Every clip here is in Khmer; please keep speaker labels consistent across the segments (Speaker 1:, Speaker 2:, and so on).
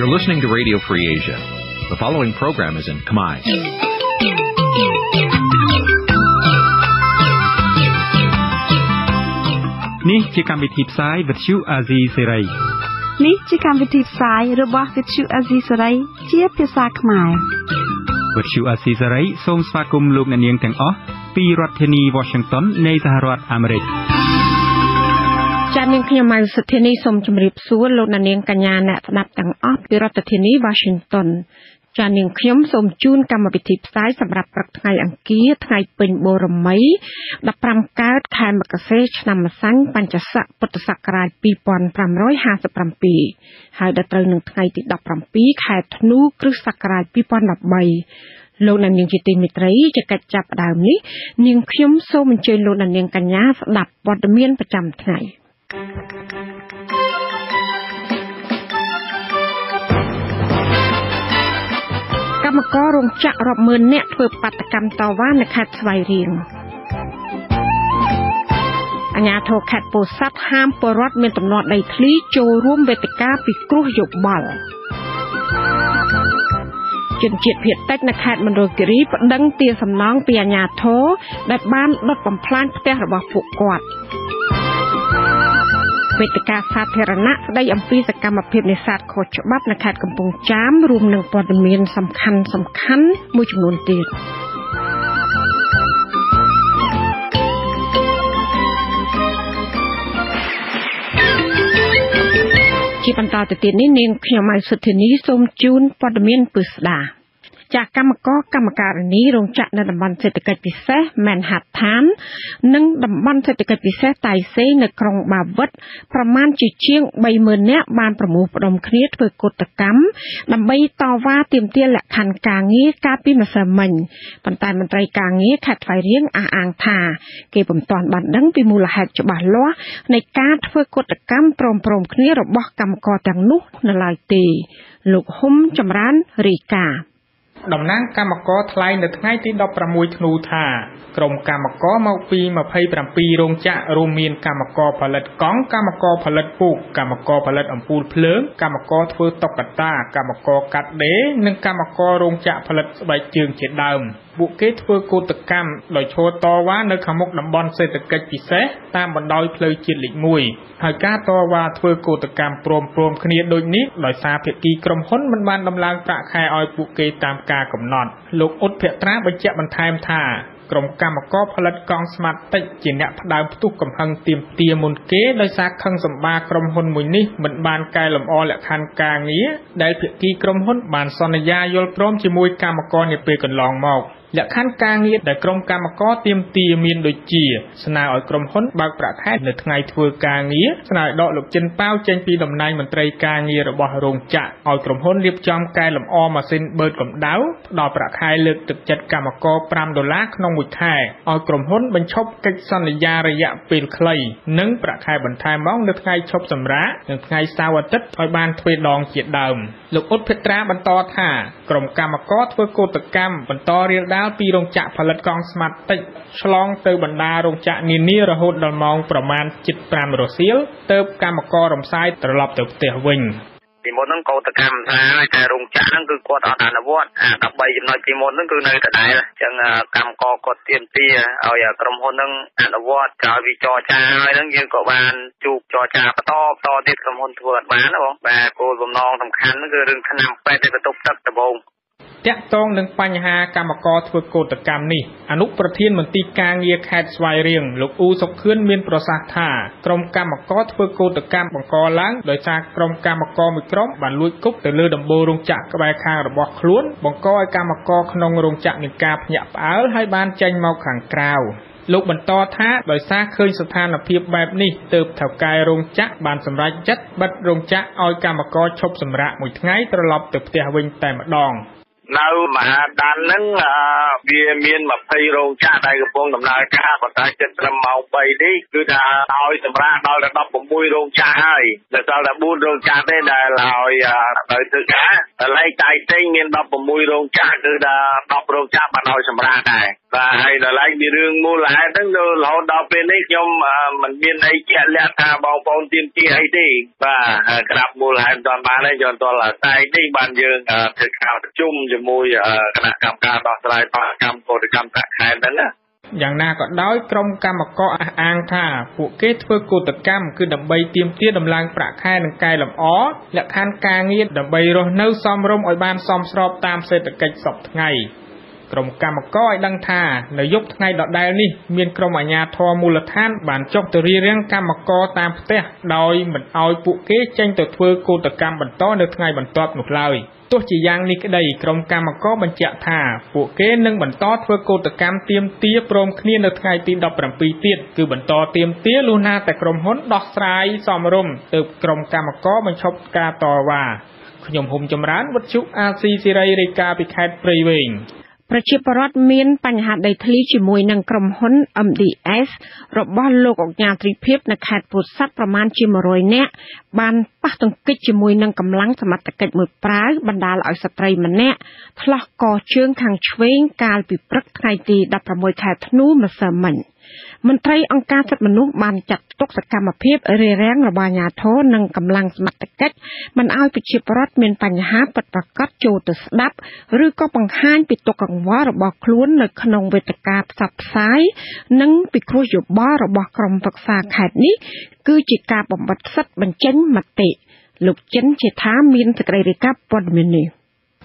Speaker 1: You're listening to Radio Free Asia. The following program is in Khmer.
Speaker 2: នេះជាកម្មវិធីផ្សាយវិទ្យុអាស៊ីសេរី
Speaker 3: នេះជាកម្មវិធីផ្សាយរបស់វិទ្យុអាស៊ីសេរីជាភាសាខ្មែរ
Speaker 2: វិទ្យុអាស៊ីសេរីសូមស្វាគមន៍លោកអ្នកនាងទាំងអស់ពីរដ្ឋធានី Washington នៃសហរដ្ឋអាមេរិក
Speaker 4: ចា៎នាងខ្ញុំម៉ៅសុធានីសូមជម្រាបសួរលោកអ្នកនាងកញ្ញាអ្នកស្ដាប់ទាំងអស់ពីរដ្ឋធានី Washington ចា៎នាងខ្ញុំសូមជូនកម្មវិធីផ្សាយសម្រាប់ព្រឹកថ្ងៃអង្គារថ្ងៃពេញបូរមី15កើតខែមករាឆ្នាំម្សាញ់បញ្ញស័កពុទ្ធសករាជ2557ហើយដល់ត្រូវនឹងថ្ងៃទី17ខែធ្នូគ្រិស្តសករាជ2013លោកអ្នកនាងជាទីមេត្រីជាកិច្ចចាប់ផ្ដើមនេះនាងខ្ញុំសូមអញ្ជើញលោកអ្នកនាងកញ្ញាស្ដាប់ព័ត៌មានប្រចាំថ្ងៃ។ កម្មកររោងចក្ររាប់ម៉ឺននាក់ធ្វើបាតកម្មតវ៉ានៅខេត្តស្វាយរៀងអាជ្ញាធរខេត្តពោធិ៍សាត់ហាមពលរដ្ឋមានទំនាស់ដីធ្លីចូលរួមវេទិកាពិគ្រោះយោបល់ ជនជាតិភៀតតិចនៅខេត្តមណ្ឌលគិរីប្តឹងទារសំណងពីអាជ្ញាធរដែលបានដុតបំផ្លាញផ្ទះរបស់ពួកគាត់វេទិកាសាធារណៈស្ដីអំពីសកម្មភាពនេសាទខុសច្បាប់នៅខេត្តកំពង់ចាមរួមនឹងព័ត៌មានសំខាន់សំខាន់មួយចំនួនទៀត បន្តទៅទៀតនេះនាងខ្ញុំម៉ៃសុធានីសូមជូនព័ត៌មានពិស្ដា ចាកម្មករកម្មការនីរោងចក្រនៅតំបន់សេដ្ឋកិច្ចពិសេស Manhattan និងតំបន់សេដ្ឋកិច្ចពិសេសតៃសេនៅក្រុងបាវិតប្រមាណជាជាង30000នាក់បានប្រមូលផ្ដុំគ្នាធ្វើកតកម្មដើម្បីតវ៉ាទាមទារលក្ខខណ្ឌការងារកាលពីម្សិលមិញប៉ុន្តែមន្ត្រីការងារខេត្តថ្លៃរៀងអះអាងថា គេពុំទាន់បានដឹងពីមូលហេតុច្បាស់លាស់នៃការធ្វើកតកម្មព្រមព្រំគ្នារបស់កម្មករទាំងនោះនៅឡើយទេ លោកហ៊ុំចម្រើនរីកា
Speaker 5: តំណាងកម្មករថ្លែងនៅថ្ងៃទី16ធ្នូថាក្រុមកម្មករមកពី27រោងចក្ររួមមានកម្មករផលិតកង់កម្មករផលិតពូកកម្មករផលិតអំពូលភ្លើងកម្មករធ្វើតុក្កតាកម្មករកាត់ដេរនិងកម្មកររោងចក្រផលិតស្បែកជើងជាដើម ពួកគេធ្វើកោតកម្មដោយឈរតវ៉ានៅខាងមុខតំបន់សេដ្ឋកិច្ចពិសេសតាមបណ្ដោយផ្លូវជាតិលេខ1ហើយការតវ៉ាធ្វើកោតកម្មព្រមព្រមគ្នាដូចនេះដោយសារភាគីក្រុមហ៊ុនមិនបានដំឡើងប្រាក់ខែឲ្យពួកគេតាមការកំណត់លោកអ៊ុតភត្រាបញ្ជាក់បន្ថែមថាក្រុមកម្មករផលិតកង់ស្មាតតិចជាអ្នកផ្ដើមផ្ទុះកំហឹងទាមទារមុនគេដោយសារខឹងសម្បាក្រុមហ៊ុនមួយនេះមិនបានកែលម្អលក្ខខណ្ឌការងារដែលភាគីក្រុមហ៊ុនបានសន្យាយល់ព្រមជាមួយកម្មករនាពេលកន្លងមក។ លក្ខខណ្ឌការងារដែលក្រុមកម្មករទាមទារមានដូចជា ស្នើឲ្យក្រុមហ៊ុនបើកប្រាក់ខែនៅថ្ងៃធ្វើការងារស្នើដកលោកចិនប៉ាវចេញពីតំណែងមន្ត្រីការងាររបស់រោងចក្រឲ្យក្រុមហ៊ុនរៀបចំកែលម្អម៉ាស៊ីនបឺតកម្ដៅផ្ដល់ប្រាក់ខែលើកទឹកចិត្តកម្មករ5ដុល្លារក្នុងមួយខែឲ្យក្រុមហ៊ុនបញ្ឈប់កិច្ចសន្យារយៈពេលខ្លី និងប្រាក់ខែបន្ថែមមកនៅថ្ងៃឈប់សម្រាកនិងថ្ងៃសៅរ៍អាទិត្យឲ្យបានទ្វេដងជាដើមលោកអ៊ុតភេត្រាបន្តថាក្រុមកម្មករធ្វើកោតកម្មបន្តរៀលដាលពីរោងចក្រផលិតកង់ស្មាតតិចឆ្លងទៅបណ្ដារោងចក្រនានារហូតដល់ម៉ោងប្រមាណជិត5រសៀលទើបកម្មកររំសាយត្រឡប់ទៅផ្ទះវិញ
Speaker 6: ពីមុនហ្នឹងកោតកម្មថាតែរោងចក្រហ្នឹងគឺគាត់អត់អនុវត្តអា13ចំណុចពីមុនហ្នឹងគឺនៅដដែលអញ្ចឹងកម្មករគាត់ទៀមទាឲ្យក្រុមហ៊ុនហ្នឹងអនុវត្តក្រោយពីចរចាហើយហ្នឹងយើងក៏បានជួបចរចាបន្តបន្តទៀតក្រុមហ៊ុនធ្វើអត់បានណាបងបាទគោលបំណងសំខាន់គឺរឿងឆ្នាំពេទ្យដែលបន្ទប់ទឹកដំបង
Speaker 5: តាក់ទងនឹងបញ្ហាកម្មករធ្វើកោតកម្មនេះអនុប្រធានមន្ទីរការងារខេត្តស្វាយរៀងលោកអ៊ូសុខឿនមានប្រសាសន៍ថាក្រុមកម្មករធ្វើកោតកម្មបង្កឡើងដោយសារក្រុមកម្មករមួយក្រុមបានលួចគប់ទៅលើដំបូលរោងចក្រក្បែរខាងរបស់ខ្លួនបង្កឲ្យកម្មករក្នុងរោងចក្រមានការភ្ញាក់ផ្អើលហើយបានចេញមកខាងក្រៅលោកបន្តថាដោយសារឃើញស្ថានភាពបែបនេះទើបថៅកែរោងចក្របានសម្រេចចិត្តបិទរោងចក្រឲ្យកម្មករឈប់សម្រាកមួយថ្ងៃត្រឡប់ទៅផ្ទះវិញតែម្ដង
Speaker 6: នៅមហាដានហ្នឹងវាមាន20រោងចក្រដែលកំពុងដំណើរការប៉ុន្តែចិត្តត្រឹមម៉ោង3នេះគឺថាឲ្យសម្រាប់ដល់16រោងចក្រហើយដល់ដល់តែ4រោងចក្រទេដែលឲ្យទៅធ្វើការតែឡែកតៃតេងមាន16រោងចក្រគឺថា10រោងចក្របានឲ្យសម្រាប់ដែរបាទហើយដល់ឡែកមានរឿងមូលហេតុហ្នឹងនៅរហូតដល់ពេលនេះខ្ញុំមិនមានអីជាក់លាក់ថាបងប្អូនទៀមទាអីទេបាទក្រាបមូលហេតុមិនទាន់បានទេយើងទាល់តែនេះបានយើងធ្វើការប្រជុំជាមួយគណៈកម្មការដោះស្រាយបាកម្មកោតកម្មតាខេត្តហ្នឹងណា
Speaker 5: យ៉ាងណាក៏ដោយក្រុមកម្មករអះអាងថាពួកគេធ្វើកោតកម្មគឺដើម្បីទាមទារដំឡើងប្រាក់ខែនិងកែលម្អលក្ខខណ្ឌការងារដើម្បីរស់នៅសមរម្យឲ្យបានសមស្របតាមសេដ្ឋកិច្ចសពថ្ងៃ ក្រុមកម្មករឲ្យដឹងថានៅយប់ថ្ងៃដដែលនេះមានក្រុមអាជ្ញាធរមូលដ្ឋានបានចុះទៅរៀបរៀងកម្មករតាមផ្ទះដោយមិនឲ្យពួកគេចេញទៅធ្វើកោតកម្មបន្តនៅថ្ងៃបន្ទាប់នោះឡើយទោះជាយ៉ាងនេះក្តីក្រុមកម្មករបញ្ជាក់ថាពួកគេនឹងបន្តធ្វើកោតកម្មទៀមទាព្រមគ្នានៅថ្ងៃទី17ទៀតគឺបន្តទៀមទាលុះណាតែក្រុមហ៊ុនដោះស្រាយសមរម្យទើបក្រុមកម្មករបញ្ឈប់ការតវ៉ាខ្ញុំហុំចម្រើនវុទ្ធុអាស៊ីសេរីរាយការណ៍ពីខេត្តព្រៃវែង
Speaker 4: ប្រជាពលរដ្ឋមានបញ្ហាដីធ្លីជាមួយនឹងក្រុមហ៊ុន MDS របស់លោកអង្ញាត្រីភិបនៅខេត្តពោធិ៍សាត់ប្រមាណជា100នាក់បានប៉ះទង្គិចជាមួយនឹងកម្លាំងសមត្ថកិច្ចមួយប្រាវបណ្ដាលឲ្យស្ត្រីម្នាក់ឆ្លោះកជើងខាងឆ្វេងកាលពីព្រឹកថ្ងៃទី16ខែធ្នូម្សិលមិញ។ មន្ត្រីអង្គការសិទ្ធិមនុស្សបានចាត់ទុកសកម្មភាពរារាំងរបស់អាជ្ញាធរនិងកម្លាំងសមត្ថកិច្ចមិនឲ្យប្រជាពលរដ្ឋមានបញ្ហាពិតប្រាកដចូលទៅស្ដាប់ឬក៏បង្ហាញពីទុកកង្វល់របស់ខ្លួននៅក្នុងវេទិកាផ្សព្វផ្សាយនិងពិគ្រោះយោបល់របស់ក្រុមប្រឹក្សាខេត្តនេះគឺជាការបំបិទសិទ្ធិបញ្ចេញមតិលោកចិនជាថាមានសេចក្តីរាយការណ៍ព័ត៌មាននេះ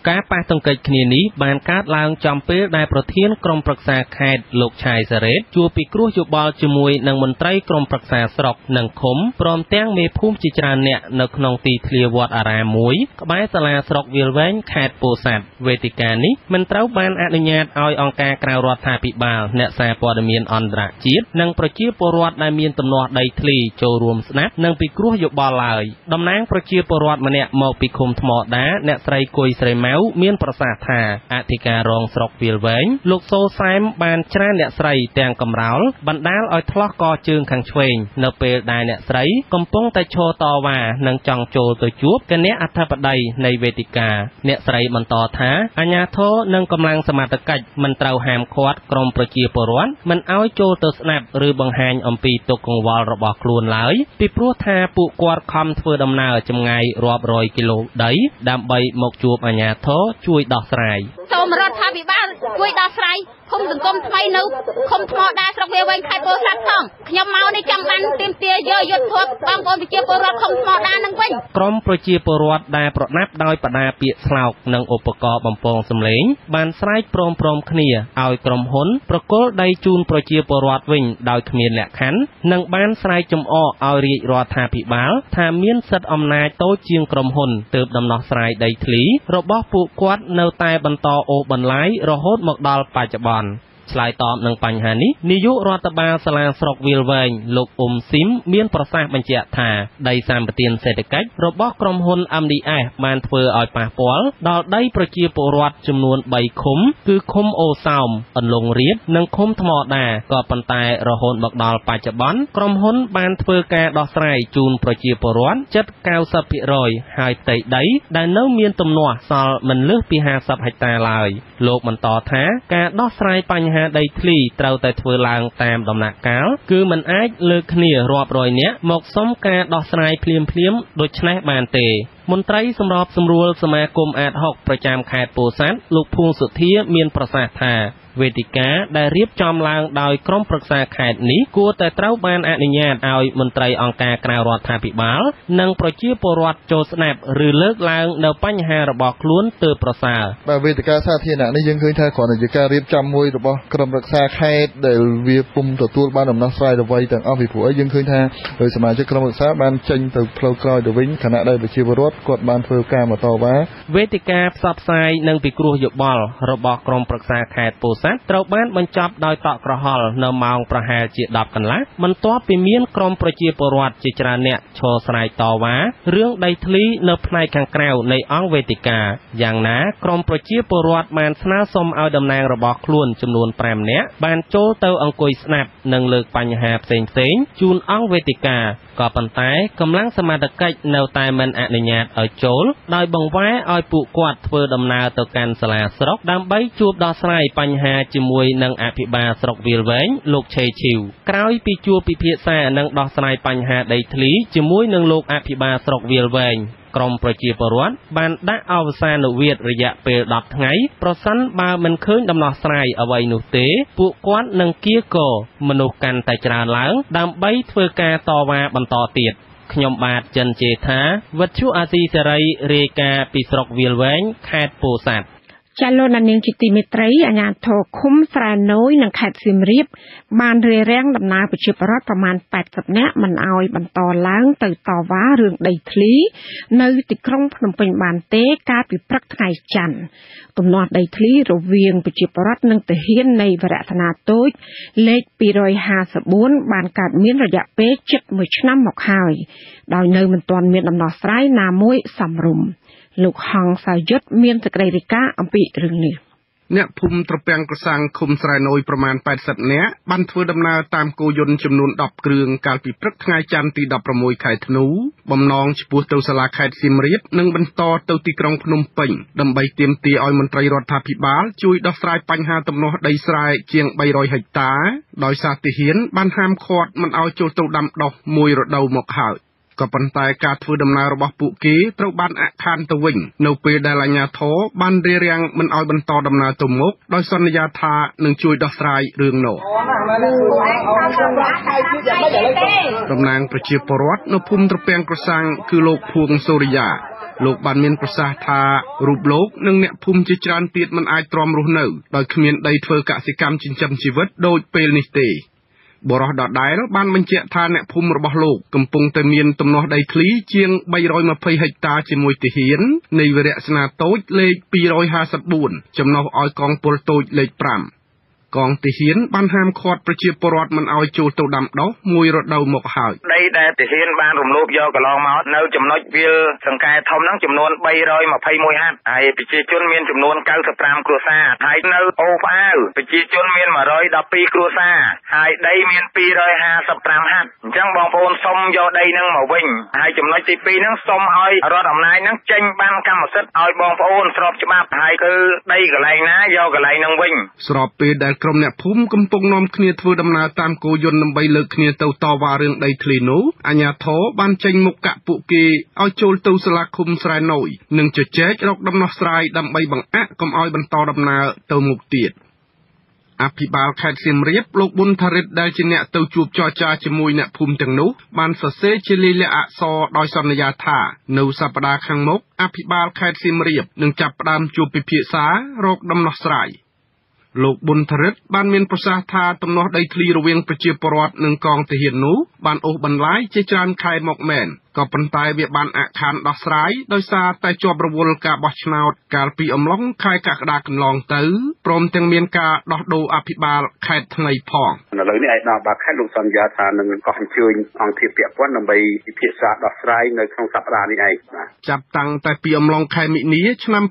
Speaker 7: ការប៉ះទង្គិចគ្នានេះបានកើតឡើងចំពេលដែលប្រធានក្រុមប្រឹក្សាខេត្តលោកឆាយសារ៉េតជួបពិគ្រោះយោបល់ជាមួយនឹងមន្ត្រីក្រុមប្រឹក្សាស្រុកនិងឃុំព្រមទាំងមេភូមិជាច្រើនអ្នកនៅក្នុងទីធ្លាវត្តអារាមមួយក្បែរសាលាស្រុកវាលវែងខេត្តពោធិ៍សាត់វេទិកានេះមិនត្រូវបានអនុញ្ញាតឲ្យអង្គការក្រៅរដ្ឋាភិបាលអ្នកសារព័ត៌មានអន្តរជាតិនិងប្រជាពលរដ្ឋដែលមានទំនាស់ដីធ្លីចូលរួមស្ដាប់និងពិគ្រោះយោបល់ឡើយតំណាងប្រជាពលរដ្ឋម្នាក់មកពីឃុំថ្មដាអ្នកស្រីគួយស្រីម៉ៅមានប្រសាសន៍ថាអធិការរងស្រុកវាលវែងលោកសូសែមបានច្រានអ្នកស្រីទាំងកំរោលបណ្ដាលឲ្យធ្លោះកជើងខាងឆ្វេងនៅពេលដែលអ្នកស្រីកំពុងតែឈរតវ៉ានិងចង់ចូលទៅជួបគណៈអធិបតីនៃវេទិកាអ្នកស្រីបន្តថាអាញាធរនិងកម្លាំងសមត្ថកិច្ចមិនត្រូវហាមឃាត់ក្រុមប្រជាពលរដ្ឋមិនឲ្យចូលទៅស្ដាប់ឬបង្ហាញអំពីទុកកង្វល់របស់ខ្លួនឡើយពីព្រោះថាពួកគាត់ខំធ្វើដំណើរចម្ងាយរាប់រយគីឡូដីដើម្បីមកជួបអាញាធរជួយដោះស្រាយ
Speaker 8: សូមរដ្ឋាភិបាលជួយដោះស្រាយឃុំសង្គមថ្មីនៅឃុំថ្មដាស្រុកវាវែងខេត្តពោធិ៍សាត់ផងខ្ញុំមកនេះចង់បានទាមទារយកយុទ្ធធម៌បងប្អូនប្រជាពលរដ្ឋឃុំថ្មដានឹងវិញ
Speaker 7: ក្រមប្រជាពលរដ្ឋដែលប្រណាប់ដោយបដាពាក្យស្លោកនិងឧបករណ៍បំពងសម្លេង បានស្រែកព្រមព្រមគ្នាឲ្យក្រុមហ៊ុន ប្រគល់ដីជូនប្រជាពលរដ្ឋវិញដោយគ្មានលក្ខខណ្ឌនិងបានស្រែកចំអកឲ្យរាជរដ្ឋាភិបាល ថាមានសិទ្ធិអំណាចតូចជាងក្រុមហ៊ុនទើបដំណោះស្រាយដីធ្លីរបស់ពួកគាត់នៅតែបន្តអូសបន្លាយរហូតមកដល់បច្ចុប្បន្ន one. ឆ្លើយតបនឹងបញ្ហានេះនាយករដ្ឋបាលសាលាស្រុកវាលវែងលោកអ៊ុំស៊ីមមានប្រសាសន៍បញ្ជាក់ថាដីសម្បត្តិសេដ្ឋកិច្ចរបស់ក្រុមហ៊ុន MDS បានធ្វើឲ្យប៉ះពាល់ដល់ដីប្រជាពលរដ្ឋចំនួន3ឃុំគឺឃុំអូសោមអន្លង់រៀបនិងឃុំថ្មដាក៏ប៉ុន្តែរហូតមកដល់បច្ចុប្បន្នក្រុមហ៊ុនបានធ្វើការដោះស្រាយជូនប្រជាពលរដ្ឋជិត90%ហើយផ្ទៃដីដែលនៅមានទំនាស់សល់មិនលើសពី50ហិកតាឡើយលោកបន្តថាការដោះស្រាយបញ្ហាហាដីធ្លីត្រូវតែធ្វើឡើងតាមដំណាក់កាលគឺមិនអាចលើកគ្នារាប់រយនាក់មកសុំការដោះស្រាយភ្លាមៗដូច្នេះបានទេមន្ត្រីសម្របសម្រួលសមាគមអាត6ប្រចាំខេត្តពោធិ៍សាត់លោកភួងសុធាមានប្រសាសន៍ថា វេទិកាដែលរៀបចំឡើងដោយក្រុមប្រឹក្សាខេត្តនេះគួរតែត្រូវបានអនុញ្ញាតឲ្យមន្ត្រីអង្គការក្រៅរដ្ឋាភិបាល និងប្រជាពលរដ្ឋចូលស្ដាប់ឬលើកឡើងនៅបញ្ហារបស់ខ្លួនទើបប្រសើរ
Speaker 9: បាទវេទិកាសាធារណៈនេះយើងឃើញថាគ្រាន់តែជាការរៀបចំមួយរបស់ក្រុមប្រឹក្សាខេត្តដែលវាពុំទទួលបានដំណោះស្រាយអ្វីទាំងអស់ពីព្រោះអីយើងឃើញថាដោយសមាជិកក្រុមប្រឹក្សាបានចេញទៅផ្លូវក្រោយទៅវិញខណៈដែលប្រជាពលរដ្ឋគាត់បានធ្វើការមកតវ៉ា
Speaker 7: វេទិកាផ្សព្វផ្សាយនិងពិគ្រោះយោបល់របស់ក្រុមប្រឹក្សាខេត្តពោធិ៍សាទត្រូវបានបញ្ចប់ដោយតក់ក្រហល់នៅម៉ោងប្រហែលជា10កន្លះបន្ទាប់ពីមានក្រុមប្រជាពលរដ្ឋជាច្រើនអ្នកឈរស្រែកតវ៉ារឿងដីធ្លីនៅផ្នែកខាងក្រៅនៃអង្គវេទិកាយ៉ាងណាក្រុមប្រជាពលរដ្ឋបានស្នើសុំឲ្យតំណាងរបស់ខ្លួនចំនួន5នាក់បានចូលទៅអង្គុយស្ដាប់និងលើកបញ្ហាផ្សេងៗជូនអង្គវេទិកាក៏ប៉ុន្តែកម្លាំងសមត្ថកិច្ចនៅតែមិនអនុញ្ញាតឲ្យចូលដោយបង្វែរឲ្យពួកគាត់ធ្វើដំណើរទៅកាន់សាលាស្រុកដើម្បីជួបដោះស្រាយបញ្ហាជាមួយនឹងអភិបាលស្រុកវាលវែងលោកឆេឈីវក្រោយពីជួបពិភាក្សានិងដោះស្រាយបញ្ហាដីធ្លីជាមួយនឹងលោកអភិបាលស្រុកវាលវែងក្រមប្រជាពលរដ្ឋបានដាក់អវសានវិទ្យរយៈពេល10ថ្ងៃប្រសិនបើមិនឃើញដំណោះស្រាយអ្វីនោះទេ ពួកគាត់នឹងគៀកមនុស្សកាន់តែច្រើនឡើង ដើម្បីធ្វើការតវ៉ាបន្តទៀតខ្ញុំបាទចិនជេថាវិទ្យុអាស៊ីសេរីរាយការណ៍ពីស្រុកវាលវែងខេត្តពោធិ៍សាត់
Speaker 4: ចាលោកនាងជាទីមេត្រីអាជ្ញាធរឃុំស្រែណូយនិងខេត្តសៀមរាបបានរារាំងដំណើរប្រជាពលរដ្ឋប្រមាណ80នាក់មិនអោយបន្តឡើងទៅតវ៉ារឿងដីធ្លី នៅទីក្រុងភ្នំពេញបានទេកាលពីព្រឹកថ្ងៃច័ន្ទទំនាស់ដីធ្លីរវាងប្រជាពលរដ្ឋនិងទាហាននៃវរៈធនាតូចលេខ254បានកើតមានរយៈពេលជិត1ឆ្នាំមកហើយដោយនៅមិនទាន់មានដំណោះស្រាយណាមួយសមរម្យ លោកហងសាយុទ្ធមានសេចក្តីរាយការណ៍អំពីរឿងនេះ
Speaker 10: អ្នកភូមិត្រពាំងក្រសាំងឃុំស្រែណយប្រមាណ80នាក់បានធ្វើដំណើរតាមគោយន្តចំនួន10គ្រឿងកាលពីព្រឹកថ្ងៃច័ន្ទទី16ខែធ្នូបំណងឆ្ពោះទៅសាលាខេត្តសៀមរាបនិងបន្តទៅទីក្រុងភ្នំពេញដើម្បីទាមទារឲ្យមន្ត្រីរដ្ឋាភិបាលជួយដោះស្រាយបញ្ហាទំនាស់ដីស្រែជាង300ហិកតាដោយសារទាហានបានហាមឃាត់មិនឲ្យចូលទៅដាំដុះមួយរដូវមកហើយ ក៏ប៉ុន្តែការធ្វើដំណើររបស់ពួកគេត្រូវបានអាក់ខានទៅវិញនៅពេលដែលអាជ្ញាធរបានរារាំងមិនឲ្យបន្តដំណើរទៅមុខដោយសន្យាថានឹងជួយដោះស្រាយរឿងនោះតំណាងប្រជាពលរដ្ឋនៅភូមិត្រពាំងក្រសាំងគឺលោកភួងសូរិយាលោកបានមានប្រសាសន៍ថារូបលោកនិងអ្នកភូមិជាច្រើនទៀតមិនអាចទ្រាំរស់នៅដោយគ្មានដីធ្វើកសិកម្មចិញ្ចឹមជីវិតដូចពេលនេះទេ បរោះដដែលបានបញ្ជាក់ថាអ្នកភូមិរបស់លោកកំពុងតែមានទំនាស់ដីធ្លីជាង320ហិកតាជាមួយទាហាននៃវរៈស្នាតូចលេខ254ចំណុះឲ្យកងពលតូចលេខ5 កងទាហានបានហាមឃាត់ប្រជាពលរដ្ឋមិនឲ្យចូលទៅដាំដុះមួយរដូវមកហើយ
Speaker 6: ដីដែលទាហានបានរំលោភយកកន្លងមកនៅចំណុចវាលសង្កែធំហ្នឹងចំនួន321ហត្ថហើយប្រជាជនមានចំនួន95គ្រួសារហើយនៅអូផ្អាវប្រជាជនមាន112គ្រួសារហើយដីមាន255ហត្ថអញ្ចឹងបងប្អូនសុំយកដីហ្នឹងមកវិញហើយចំណុចទី2ហ្នឹងសុំឲ្យរដ្ឋអំណាចហ្នឹងចេញបានកម្មសិទ្ធិឲ្យបងប្អូនស្របច្បាប់ហើយគឺដីកន្លែងណាយកកន្លែងហ្នឹងវិញ
Speaker 10: ស្របពេលដែលក្រុមអ្នកភូមិកំពុងនាំគ្នាធ្វើដំណើរតាមគោយន្តដើម្បីលើកគ្នាទៅតវ៉ារឿងដីធ្លីនោះអាជ្ញាធរបានចេញមុខកាក់ពួកគេឲ្យចូលទៅសាលាឃុំស្រែណូយនិងជជែករកដំណោះស្រាយដើម្បីបង្អាក់កុំឲ្យបន្តដំណើរទៅមុខទៀតអភិបាលខេត្តសៀមរាបលោកប៊ុនថារិតដែលជាអ្នកទៅជួបចរចាជាមួយអ្នកភូមិទាំងនោះបានសរសេរជាលាយលក្ខណ៍អក្សរដោយសន្យាថានៅសប្តាហ៍ខាងមុខអភិបាលខេត្តសៀមរាបនឹងចាប់ផ្ដើមជួបពិភាក្សារកដំណោះស្រាយ។ លោកប៊ុនធរិតបានមានប្រសាសន៍ថាទំនាស់ដីធ្លីរវាងប្រជាពលរដ្ឋនិងកងទាហាននោះបានអូសបន្លាយជាច្រើនខែមកមែន ក៏ប៉ុន្តែវាបានអាក់ខានដោះស្រាយដោយសារតែជាប់រវល់ការបោះឆ្នោតកាលពីអំឡុងខែកក្កដាកន្លងទៅព្រមទាំងមានការដោះដូរអភិបាលខេត្តថ្មីផង
Speaker 11: ឥឡូវនេះឯកឧត្តមបាលខេត្តលោកសន្យាថានឹងកោះអញ្ជើញអង្គភាពពាក់ព័ន្ធដើម្បីពិភាក្សាដោះស្រាយនៅក្នុងសប្តាហ៍នេះឯង
Speaker 10: ចាប់តាំងតែពីអំឡុងខែមិនិនាឆ្នាំ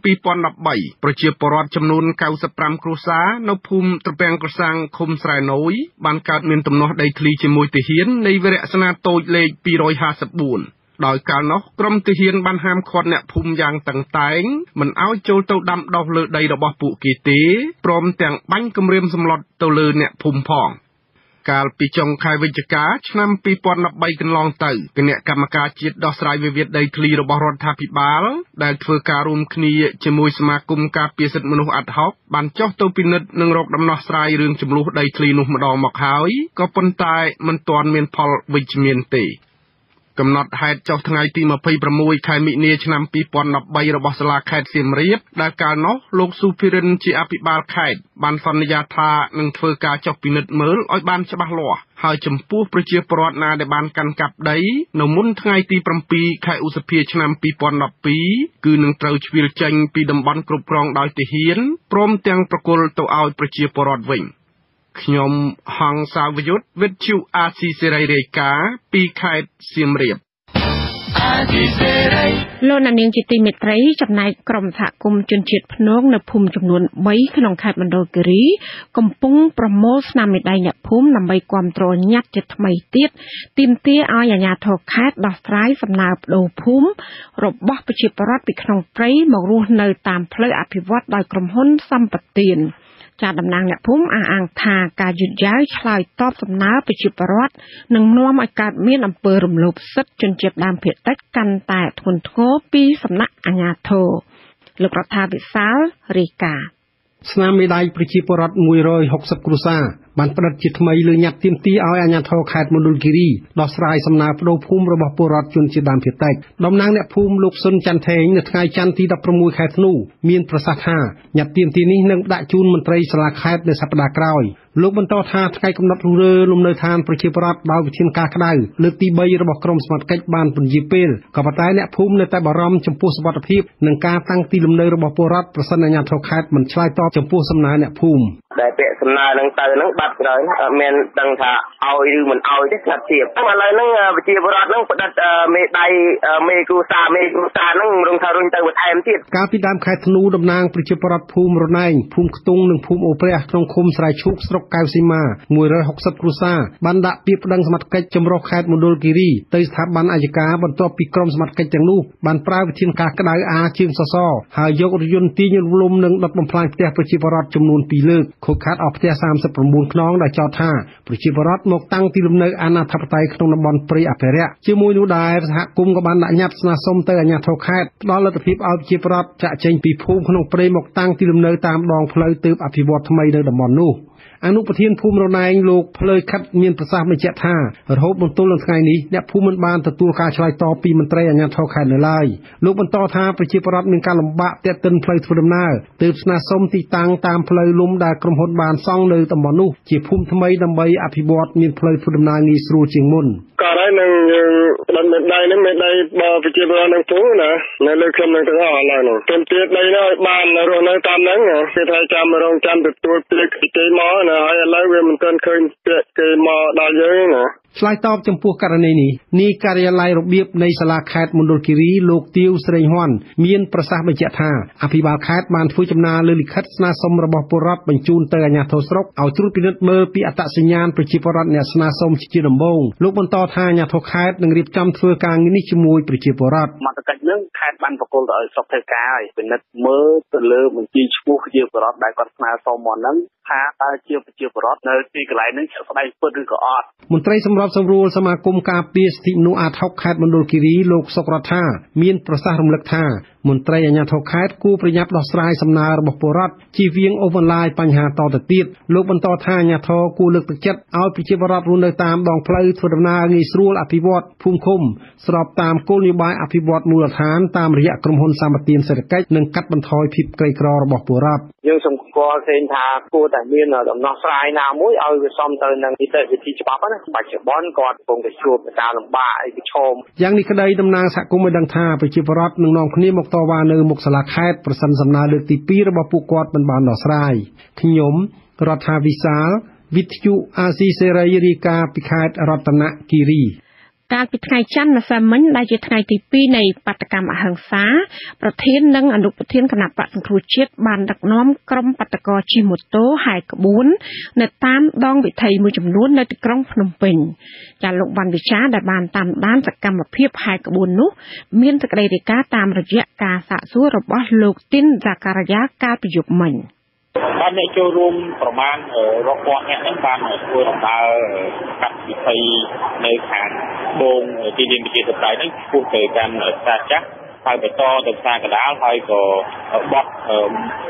Speaker 10: 2013ប្រជាពលរដ្ឋចំនួន95គ្រួសារនៅភូមិត្រពាំងក្រសាំងឃុំស្រែណូយបានកើតមានទំនាស់ដីធ្លីជាមួយទាហាននៃវរៈស្នាតូចលេខ254 ដោយកាលនោះក្រមទាហានបានហាមឃាត់អ្នកភូមិយ៉ាងតឹងតែងមិនឲ្យចូលទៅដាំដុះលើដីរបស់ពួកគេទេព្រមទាំងបាញ់គំរាមសម្លុតទៅលើអ្នកភូមិផងកាលពីចុងខែវិច្ឆិកាឆ្នាំ2013កន្លងទៅគណៈកម្មការជាតិដោះស្រាយវិវាទដីធ្លីរបស់រដ្ឋាភិបាល ដែលធ្វើការរួមគ្នាជាមួយសមាគមការពារសិទ្ធិមនុស្សអាត់ហុកបានចុះទៅពិនិត្យនិងរកដំណោះស្រាយរឿងចំនួនដីធ្លីនោះម្ដងមកហើយក៏ប៉ុន្តែមិនទាន់មានផលវិជ្ជមានទេ កំណត់ហេតុចុះថ្ងៃទី26ខែមិនិនាឆ្នាំ2013របស់សាលាខេត្តសៀមរាបដែលកាលនោះលោកស៊ូភិរិនជាអភិបាលខេត្តបានសន្យាថានឹងធ្វើការចុះពិនិត្យមើលឲ្យបានច្បាស់លាស់ហើយចំពោះប្រជាពលរដ្ឋណាដែលបានកាន់កាប់ដីនៅមុនថ្ងៃទី7ខែឧសភាឆ្នាំ2012គឺនឹងត្រូវជ្រៀលចេញពីតំបន់គ្រប់គ្រងដោយទាហានព្រមទាំងប្រគល់ទៅឲ្យប្រជាពលរដ្ឋវិញ ខ្ញុំហងសាវយុទ្ធវិទ្យុអាស៊ីសេរីរាយការណ៍ពីខេត្តសៀមរាប
Speaker 4: លោកនាងជាទីមេត្រីចំណែកក្រុមសហគមន៍ជនជាតិភ្នងនៅភូមិចំនួន3ក្នុងខេត្តមណ្ឌលគិរី កំពុងប្រមូលស្នាមមេដៃអ្នកភូមិដើម្បីគ្រប់គ្រងញត្តិជាថ្មីទៀតទាមទារឲ្យអាជ្ញាធរខេត្តដោះស្រាយសំណើបដូរភូមិរបស់ប្រជាពលរដ្ឋពីក្នុងព្រៃមករស់នៅតាមផ្លូវអភិវឌ្ឍដោយក្រុមហ៊ុនសម្បទាន។ ចាតំណាងអ្នកភូមិអះអាងថាការយឺតយ៉ាវឆ្លើយតបសំណើប្រជាពលរដ្ឋនឹងនាំឲ្យកើតមានអំពើរំលោភសិទ្ធិជនជាតិដើមភាគតិចកាន់តែធ្ងន់ធ្ងរពីសំណាក់អាជ្ញាធរលោករដ្ឋាភិបាលរាយការណ៍
Speaker 12: ស្នាមមេដៃប្រជាពលរដ្ឋ160គ្រួសារ បានផ្តិតជាថ្មីលើញត្តិទាមទារឲ្យអាជ្ញាធរខេត្តមណ្ឌលគិរីដោះស្រាយសំណើបដូរភូមិរបស់ពលរដ្ឋជនជាតិដើមភាគតិចតំណាងអ្នកភូមិលោកសុនច័ន្ទថេងនៅថ្ងៃច័ន្ទទី16ខែធ្នូមានប្រសាសន៍ថាញត្តិទាមទារនេះនឹងដាក់ជូនមន្ត្រីសាលាខេត្តនៅសប្តាហ៍ក្រោយ លោកបន្តថាថ្ងៃកំណត់រុះរើលំនៅឋានប្រជាពលរដ្ឋដោយវិធានការក្តៅលើកទី3របស់ក្រមសមត្ថកិច្ចបានពន្យាពេលក៏ប៉ុន្តែអ្នកភូមិនៅតែបារម្ភចំពោះសុវត្ថិភាពនិងការតាំងទីលំនៅរបស់ពលរដ្ឋប្រសិនអាជ្ញាធរខេត្តមិនឆ្លើយតបចំពោះសំណើអ្នកភូមិ
Speaker 6: ដែលពាក្យសំណើនឹងទៅនឹងបាត់ក្រោយអត់មានដឹងថាឲ្យឬមិនឲ្យទេស្ងាត់ជាបឥឡូវហ្នឹងប្រជាពលរដ្ឋហ្នឹងផ្ដិតមេដៃមេគ្រូសាមេគ្រូសាហ្នឹងរងថារុញទៅបន្ថែមទៀត
Speaker 12: កាលពីដើមខែធ្នូតំណាងប្រជាពលរដ្ឋភូមិរណែងភូមិខ្ទង់និងភូមិអូព្រះក្នុងឃុំស្រែឈូកស្រុកកៅសីមា160គ្រួសារបានដាក់ពាក្យប្តឹងសមត្ថកិច្ចចម្រុះខេត្តមណ្ឌលគិរីទៅស្ថាប័នអាយកាបន្ទាប់ពីក្រុមសមត្ថកិច្ចទាំងនោះបានប្រើវិធានការក្តៅអាជើងសសរហើយយករថយន្តទាញរលំនិងដុតបំផ្លាញផ្ទះប្រជាពលរដ្ឋចំនួន2លើកខូចខាតអស់ផ្ទះ39ខ្នងដែលចោទថាប្រជាពលរដ្ឋមកតាំងទីលំនៅអាណាធិបតេយ្យក្នុងតំបន់ព្រៃអភិរក្សជាមួយនោះដែរសហគមន៍ក៏បានដាក់ញត្តិស្នើសុំទៅអាជ្ញាធរខេត្តផ្ដល់លទ្ធភាពឲ្យប្រជាពលរដ្ឋចាក់ចេញពីភូមិក្នុងព្រៃមកតាំងទីលំនៅតាមដងផ្លូវទើបអភិវឌ្ឍថ្មីនៅតំបន់នោះ។ អនុប្រធានភូមិរណែងលោកផ្លើយខិតមានប្រសាសន៍បញ្ជាក់ថារហូតមកទល់នឹងថ្ងៃនេះអ្នកភូមិមិនបានទទួលការឆ្លើយតបពីមន្ត្រីអាជ្ញាធរខេត្តនៅឡើយលោកបន្តថាប្រជាពលរដ្ឋមានការលំបាកទាក់ទិនផ្លូវធ្វើដំណើរទើបស្នើសុំទីតាំងតាមផ្លូវលំដែលក្រុមហ៊ុនបានសង់នៅតំបន់នោះជាភូមិថ្មីដើម្បីអភិវឌ្ឍមានផ្លូវធ្វើដំណើរងាយស្រួលជាងមុន
Speaker 13: ក៏ហើយនឹងយើងផ្ដំមេ ដៃនេះមេដៃបើប្រជាពលរដ្ឋនឹងពូណានៅលើខ្ញុំនឹងទាំងអស់ឥឡូវនោះទាមទារដីនោះឲ្យបានរស់នៅតាមហ្នឹងគេថាចាំរងចាំទទួលពាក្យគេមកណាហើយឥឡូវវាមិនទាន់ឃើញពាក្យគេមកដល់យើងណា
Speaker 12: ឆ្លើយតបចំពោះករណីនេះនាយការិយាល័យរបៀបនៃសាលាខេត្តមណ្ឌលគិរីលោកទាវស្រេងហ៊ុនមានប្រសាសន៍បញ្ជាក់ថាអភិបាលខេត្តបានធ្វើចំណារលើលិខិតស្នើសុំរបស់ពលរដ្ឋបញ្ជូនទៅអាជ្ញាធរស្រុកឲ្យត្រួតពិនិត្យមើលពីអត្តសញ្ញាណប្រជាពលរដ្ឋអ្នកស្នើសុំជាដំបូងលោកបន្តថាអាជ្ញាធរខេត្តនឹងរៀបចំធ្វើការងារនេះជាមួយប្រជាពលរដ្ឋ
Speaker 11: មន្តកិច្ចនឹងខេត្តបានបកគលទៅឲ្យស្រុកធ្វើការហើយពិនិត្យមើលទៅលើបញ្ជីឈ្មោះប្រជាពលរដ្ឋដែលគាត់ស្នើសុំមកហ្នឹង ថាតើជាប្រជាពលរដ្ឋនៅទីកន្លែងហ្នឹងជាក់ស្ដែងពិតឬក៏អត់
Speaker 12: មន្ត្រីសម្របសម្រួលសមាគមការពារសិទ្ធិមនុស្សអាត6ខេត្តមណ្ឌលគិរីលោកសុករដ្ឋាមានប្រសាសន៍រំលឹកថាមន្ត្រីអាជ្ញាធរខេត្តគួរប្រញាប់ដោះស្រាយសំណើរបស់ពលរដ្ឋជៀសវាងអូសបន្លាយបញ្ហាតទៅទៀតលោកបន្តថាអាជ្ញាធរគួរលើកទឹកចិត្តឲ្យប្រជាពលរដ្ឋរស់នៅតាមដងផ្លូវធ្វើដំណើរងាយស្រួលអភិវឌ្ឍភូមិឃុំស្របតាមគោលនយោបាយអភិវឌ្ឍមូលដ្ឋានតាមរយៈក្រុមហ៊ុនសម្បទានសេដ្ឋកិច្ចនិងកាត់បន្ថយភាពក្រីក្ររបស់ពលរដ្ឋ
Speaker 11: យើងសម្គាល់ឃើញថាគួរតែមានដំណោះស្រាយណាមួយឲ្យវាសមទៅនឹងនីតិវិធីច្បាប់ណាបច្ចុប្បន្នគាត់កំពុងតែជួបការលំបាកអីប្រឈម
Speaker 12: យ៉ាងនេះក្តីតំណាងសហគមន៍បានដឹងថាប្រជាពលរដ្ឋនឹងនាំគ្នាមកតវ៉ានៅមុខសាលាខេត្តប្រសិនសំណើលើកទី2របស់ពួកគាត់មិនបានដោះស្រាយខ្ញុំរដ្ឋាវិសាលវិទ្យុអាស៊ីសេរីរាយការណ៍ពីខេត្តរតនគិរី
Speaker 4: កាលពីថ្ងៃច័ន្ទម្សិលមិញដែលជាថ្ងៃទី2នៃបាតកម្មអហិង្សាប្រធាននិងអនុប្រធានគណៈបកសង្គ្រោះជាតិបានដឹកនាំក្រុមបាតកោជិះម៉ូតូហែកក្បួននៅតាមដងវិថីមួយចំនួននៅទីក្រុងភ្នំពេញចាលោកវ៉ាន់វិចាដែលបានតាមដានសកម្មភាពហែកក្បួននោះមានសេចក្តីរាយការណ៍តាមរយៈការសាកសួររបស់លោកទីនហ្សាការីយ៉ាកាលពីយប់មិញ
Speaker 14: បានអ្នកចូលរួមប្រមាណរាប់ពាន់អ្នកហ្នឹងបានធ្វើដំណើរកាត់វិធីនៅខាងបងទីលានវិទ្យាសាស្ត្រហ្នឹងឆ្ពោះទៅកាន់ស្ថាចាស់ហើយបន្តទៅផ្សារកដាលហើយក៏បត់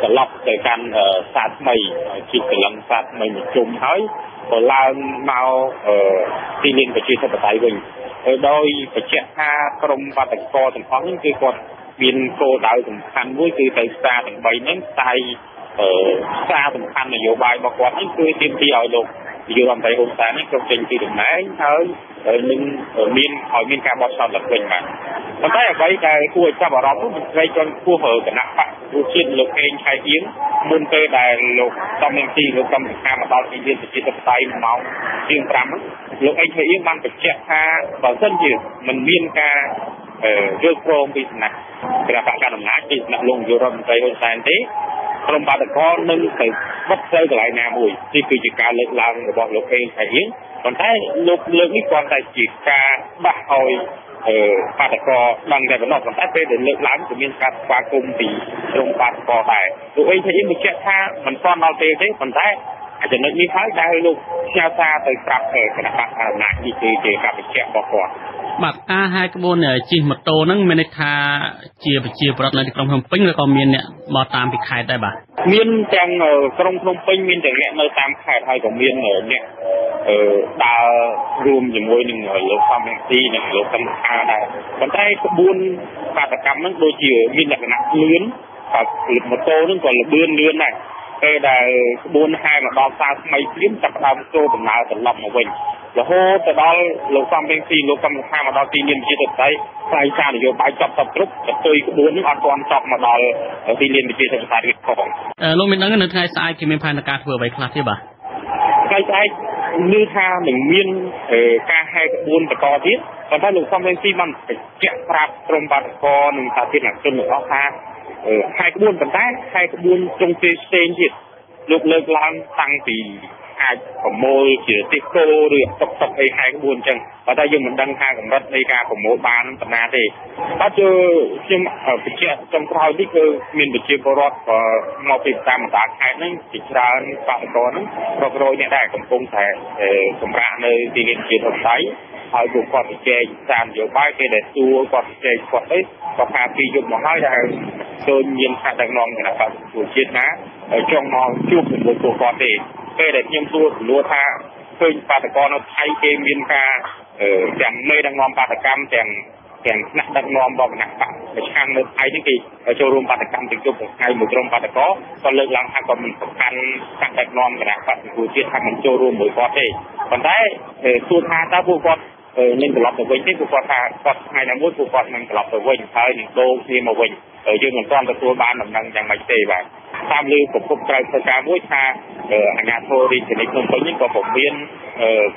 Speaker 14: ត្រឡប់ទៅកាន់សាថ្មីជីកកលឹងសាថ្មីមួយជុំហើយក៏ឡើងមកទីលានប្រជាធិបតេយ្យវិញហើយដោយបញ្ជាក់ថាក្រមបាតកោទាំងអស់នេះគឺគាត់មានគោលដៅសំខាន់មួយគឺទៅផ្សារទាំង3ហ្នឹងតែ សារសំខាន់នយោបាយរបស់គាត់នេះគឺទាមទារឲ្យលោកនាយករដ្ឋមន្ត្រីហ៊ុនសែននេះគ្រប់ចេញពីតំណែងហើយនឹងមានឲ្យមានការបោះឆ្នោតឡើងវិញបាទប៉ុន្តែអ្វីដែលគួរឲ្យចាប់អារម្មណ៍នោះមិនស្រីជាន់គួរគណៈបករួមជាតិលោកអេងឆៃអៀងមុនពេលដែលលោកតំនាងទីលោកកម្មវិការមកដល់ទីលានប្រជាធិបតេយ្យម៉ោងជាង5លោកអេងឆៃអៀងបានបញ្ជាក់ថាបើសិនជាមិនមានការយល់ព្រមពីសំណាក់គណៈបកកណ្ដាលអំណាចពីសំណាក់លោកនាយករដ្ឋមន្ត្រីហ៊ុនសែនទេ ក្រុមបាតកោនឹងទៅបិទទៅកន្លែងណាមួយនេះគឺជាការលើកឡើងរបស់លោកអេងថៃអៀងប៉ុន្តែលោកលើកនេះគាត់តែជាការបះឲ្យអឺបាតកោដឹងតែប៉ុណ្ណោះប៉ុន្តែពេលដែលលើកឡើងក៏មានការស្វាគមន៍ពីក្រុមបាតកោដែរលោកអេងថៃអៀងបញ្ជាក់ថាមិនទាន់ដល់ពេលទេប៉ុន្តែ ចំណុចនេះហើយដែលលោកឆ្លើយសារទៅប្រាប់គណៈបកអំណាចនេះគឺជាការបញ្ជាក់របស់គាត់
Speaker 15: បាទការហាយក្បួនជិះម៉ូតូហ្នឹងមានន័យថាជាប្រជាប្រដ្ឋនៅទីក្រុងភ្នំពេញឬក៏មានអ្នកមកតាមពីខេត្តដែរបាទ
Speaker 14: មានទាំងក្រុងភ្នំពេញមានទាំងអ្នកនៅតាមខេត្តហើយក៏មានអ្នកអឺដើររួមជាមួយនឹងលោកសំរងស៊ីនិងលោកសំខាដែរប៉ុន្តែក្បួនបាតកម្មហ្នឹងដូចជាមានលក្ខណៈលឿនហើយម៉ូតូហ្នឹងក៏លឿនលឿនដែរ ពេលដែលក្បួនហែមកដល់ផ្សារថ្មីព្រាមចាប់ដើមចូលដំណើរត្រឡប់មកវិញរហូតទៅដល់លោកសំរងស៊ីលោកកម្មថាមកដល់ទីលានវិទ្យាសាស្ត្រផ្សាយសារនយោបាយចប់សពគ្រប់ទៅទុយក្បួននឹងអត់ទាន់ចប់មកដល់ទីលានវិទ្យាសាស្ត្រទៀតផង
Speaker 15: លោកមានដឹងនៅថ្ងៃស្អែកគេមានផែនការធ្វើអ្វីខ្លះទៀតបាទ
Speaker 14: ថ្ងៃស្អែកឮថានឹងមានការហែក្បួនបន្តទៀតប៉ុន្តែលោកសំរងស៊ីបានបញ្ជាក់ប្រាប់ក្រុមបាតកោនិងសាធារណជនរបស់ថា ហែក្បួនប៉ុន្តែហែក្បួនចុងពេលផ្សេងទៀតលោកលើកឡើងតាំងពីអាចប្រមូលជាទីគោឬតុកតុកអីហែក្បួនអញ្ចឹងប៉ុន្តែយើងមិនដឹងថាកម្រិតនៃការប្រមូលបានប៉ុណ្ណាទេបាទជឿខ្ញុំបញ្ជាក់ចុងក្រោយនេះគឺមានប្រជាពលរដ្ឋមកពីតាមបណ្ដាខេត្តហ្នឹងជាច្រើនបរិករហ្នឹងរាប់រយអ្នកដែរកំពុងតែសម្រាប់នៅទីលានជាធំដៃហើយពួកគាត់ជជែកតាមនយោបាយគេដែលសួរគាត់ជជែកគាត់ទៅគាត់ថាពីយប់មកហើយដែលឃើញមានខាត់ដឹកនាំគណៈបព្វជិជាតិណាចង់មកជួបជាមួយពួកគាត់ទេពេលដែលខ្ញុំសួរសំណួរថាឃើញបាតកោនៅថៃគេមានការទាំងមេដឹកនាំបាតកម្មទាំងទាំងថ្នាក់ដឹកនាំរបស់គណៈបកប្រឆាំងនៅថៃនេះគេចូលរួមបាតកម្មទាំងជុំថ្ងៃមួយក្រុមបាតកោក៏លើកឡើងថាគាត់មិនប្រកាន់កាត់ដឹកនាំគណៈបកប្រជាជាតិថាមិនចូលរួមមួយគាត់ទេប៉ុន្តែសួរថាតើពួកគាត់ នឹងត្រឡប់ទៅវិញទេពួកគាត់ថាគាត់ថ្ងៃណាមួយពួកគាត់នឹងត្រឡប់ទៅវិញហើយនឹងដូរគ្នាមកវិញយើងមិនទាន់ទទួលបានដំណឹងយ៉ាងម៉េចទេបាទតាមលើប្រភពក្រៅផ្លូវការមួយថាអាជ្ញាធររាជធានីភ្នំពេញនេះក៏ពុំមាន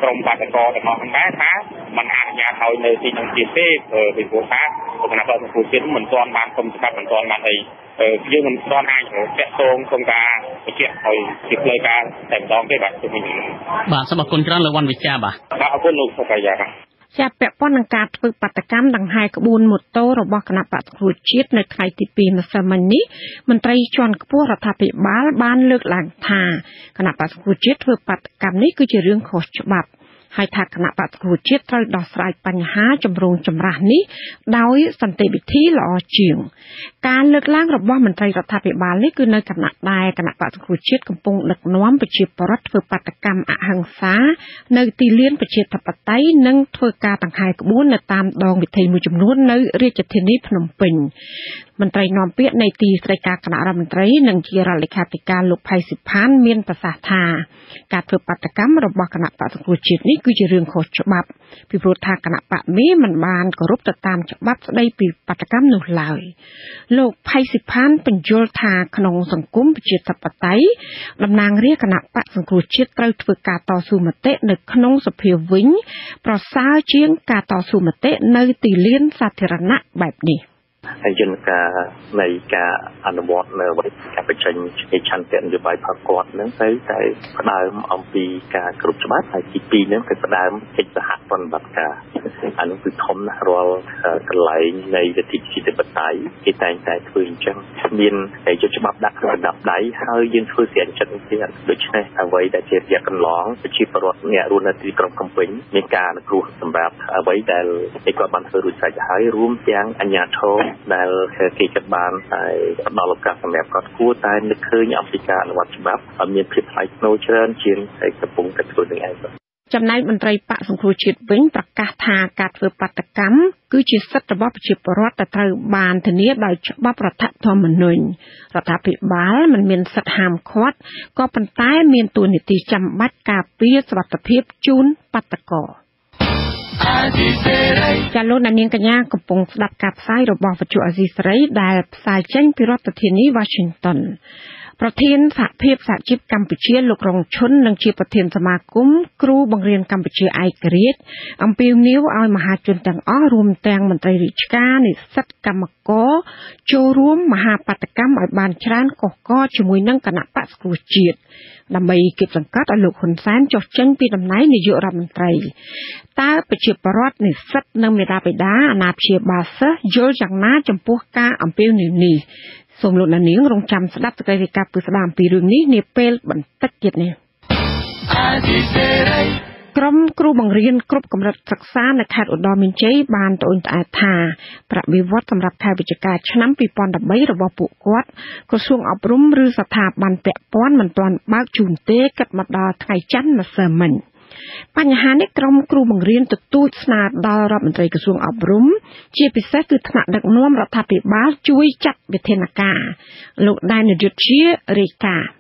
Speaker 14: ក្រុមបាតកោទាំងអស់ដែរថាมันអនុញ្ញាតឲ្យនៅទីនោះទៀតទេពីព្រោះថាគណៈបកសង្គមជាតិមិនទាន់បានគុំច្បាប់មិនទាន់បានអីយើងមិនទាន់អាចតាក់ទងក្នុងការបញ្ជាក់ឲ្យជាផ្លូវការតែម្ដងទេបាទជំនាញ
Speaker 15: បាទសូមអរគុណច្រើនលោកវ៉ាន់វិជាបាទ
Speaker 14: បាទអរគុណលោកសុខាយាបាទ
Speaker 4: ជាពាក់ព័ន្ធនឹងការធ្វើបាតកម្មដង្ហែក្បួនម៉ូតូរបស់គណៈបក្សប្រជាជាតិនៅថ្ងៃទី2ម្សិលមិញនេះមន្ត្រីជាន់ខ្ពស់រដ្ឋាភិបាលបានលើកឡើងថាគណៈបក្សប្រជាជាតិធ្វើបាតកម្មនេះគឺជារឿងខុសច្បាប់ ហើយថាគណៈបក្សប្រជាជាតិត្រូវដោះស្រាយបញ្ហាចម្រូងចម្រាសនេះដោយសន្តិវិធីល្អជាង ការលើកឡើងរបស់មន្ត្រីរដ្ឋាភិបាលនេះគឺនៅគណៈដែរគណៈបក្សប្រជាជាតិកំពុងដឹកនាំប្រជាពលរដ្ឋធ្វើបាតកម្មអហិង្សា នៅទីលានប្រជាធិបតេយ្យនិងធ្វើការដង្ហែក្បួននៅតាមដងវិថីមួយចំនួននៅរាជធានីភ្នំពេញ មន្ត្រីនាំពាក្យនៃទីស្តីការគណៈរដ្ឋមន្ត្រីនិងជារដ្ឋលេខាធិការលោកផៃសិផានមានប្រសាសន៍ថាការធ្វើបាតកម្មរបស់គណៈបក្សសង្គ្រោះជាតិនេះគឺជារឿងខុសច្បាប់ពីព្រោះថាគណៈបកនេះមិនបានគោរពទៅតាមច្បាប់ស្តីពីបាតកម្មនោះឡើយលោកផៃសិផានបញ្យល់ថាក្នុងសង្គមប្រជាធិបតេយ្យតំណាងរាជគណៈបកសង្គ្រោះជាតិត្រូវធ្វើការតស៊ូមតិនៅក្នុងសភាវិញ ប្រសើរជាងការតស៊ូមតិនៅទីលានសាធារណៈបែបនេះ។
Speaker 16: ហើយយន្តការនៃការអនុវត្តនៅវិធីការបញ្ចេញនៃឆន្ទៈនយោបាយផកគាត់ហ្នឹងទៅតែផ្ដើមអំពីការគ្រប់ច្បាប់ហើយទី2ហ្នឹងគឺផ្ដើមកិច្ចសហប្រតិបត្តិការអានោះគឺធំណាស់រាល់កន្លែងនៃវិធីជីវិតបតៃគេតែងតែធ្វើអញ្ចឹងមានតែយុទ្ធច្បាប់ដាក់ក្នុងដប់ដៃហើយយើងធ្វើស្រានចិត្តទៀតដូច្នេះអ្វីដែលជារយៈកន្លងប្រជាពលរដ្ឋអ្នករស់នៅទីក្រុងកំពែងមានការអនុគ្រោះសម្រាប់អ្វីដែលគេគាត់បានធ្វើរួចស្រេចហើយរួមទាំងអាជ្ញាធរដែលគេគិតបានតែផ្ដល់ឱកាសសម្រាប់គាត់គួរតែនឹកឃើញអំពីការអនុវត្តច្បាប់ឲ្យមានភាពថ្លៃថ្នូរច្រើនជាងតែកំពុងតែធ្វើនឹងឯង
Speaker 4: ចំណែកមន្ត្រីបកសង្គ្រោះជាតិវិញប្រកាសថាការធ្វើបាតកម្មគឺជាសិទ្ធិរបស់ប្រជាពលរដ្ឋដែលត្រូវបានធានាដោយច្បាប់រដ្ឋធម្មនុញ្ញរដ្ឋាភិបាលមិនមានសិទ្ធិហាមឃាត់ក៏ប៉ុន្តែមានទួនាទីចាំបាច់ការពារសុវត្ថិភាពជូនបាតករ ចាលោកនាងកញ្ញាកំពុងស្ដាប់ការផ្សាយរបស់វិទ្យុអាស៊ីសេរីដែលផ្សាយចេញពីរដ្ឋធានី Washington ប្រធានសហភាពសហជីពកម្ពុជាលោករងឈុននិងជាប្រធានសមាគមគ្រូបង្រៀនកម្ពុជាឯករាជ្យអំពាវនាវឲ្យមហាជនទាំងអស់រួមទាំងមន្ត្រីរាជការនិស្សិតកម្មករចូលរួមមហាបដកម្មឲ្យបានច្រើនកុះកជាមួយនឹងគណៈបក្សគ្រូជាតិដើម្បីគៀបសង្កត់ឲ្យលោកហ៊ុនសែនចុះចេញពីតំណែងនាយករដ្ឋមន្ត្រីតើប្រជាពលរដ្ឋនិស្សិតនិងមេដាបេដាអាណាព្យាបាលសិស្សយល់យ៉ាងណាចំពោះការអំពាវនាវនេះ សូមលោកនាងរងចាំស្ដាប់សេចក្តីរាយការណ៍ពីស្ដាមពីរឿងនេះនាពេលបន្តិចទៀតនេះក្រុមគ្រូបង្រៀនគ្រប់កម្រិតសិក្សានៅខេត្តឧត្តរមានជ័យបានត្អូញត្អែថាប្រាក់បៀវត្សសម្រាប់ខែវិច្ឆិកាឆ្នាំ2013របស់ពួកគាត់ក្រសួងអប់រំឬស្ថាប័នពាក់ព័ន្ធមិនទាន់បើកជូនទេគិតមកដល់ថ្ងៃច័ន្ទម្សិលមិញ។ បញ្ហានេះក្រុមគ្រូបង្រៀនទទូចស្នើដល់រដ្ឋមន្ត្រីក្រសួងអប់រំ ជាពិសេសគឺថ្នាក់ដឹកនាំរដ្ឋាភិបាលជួយចាត់វិធានការលោកដែនយុទ្ធជារាយការណ៍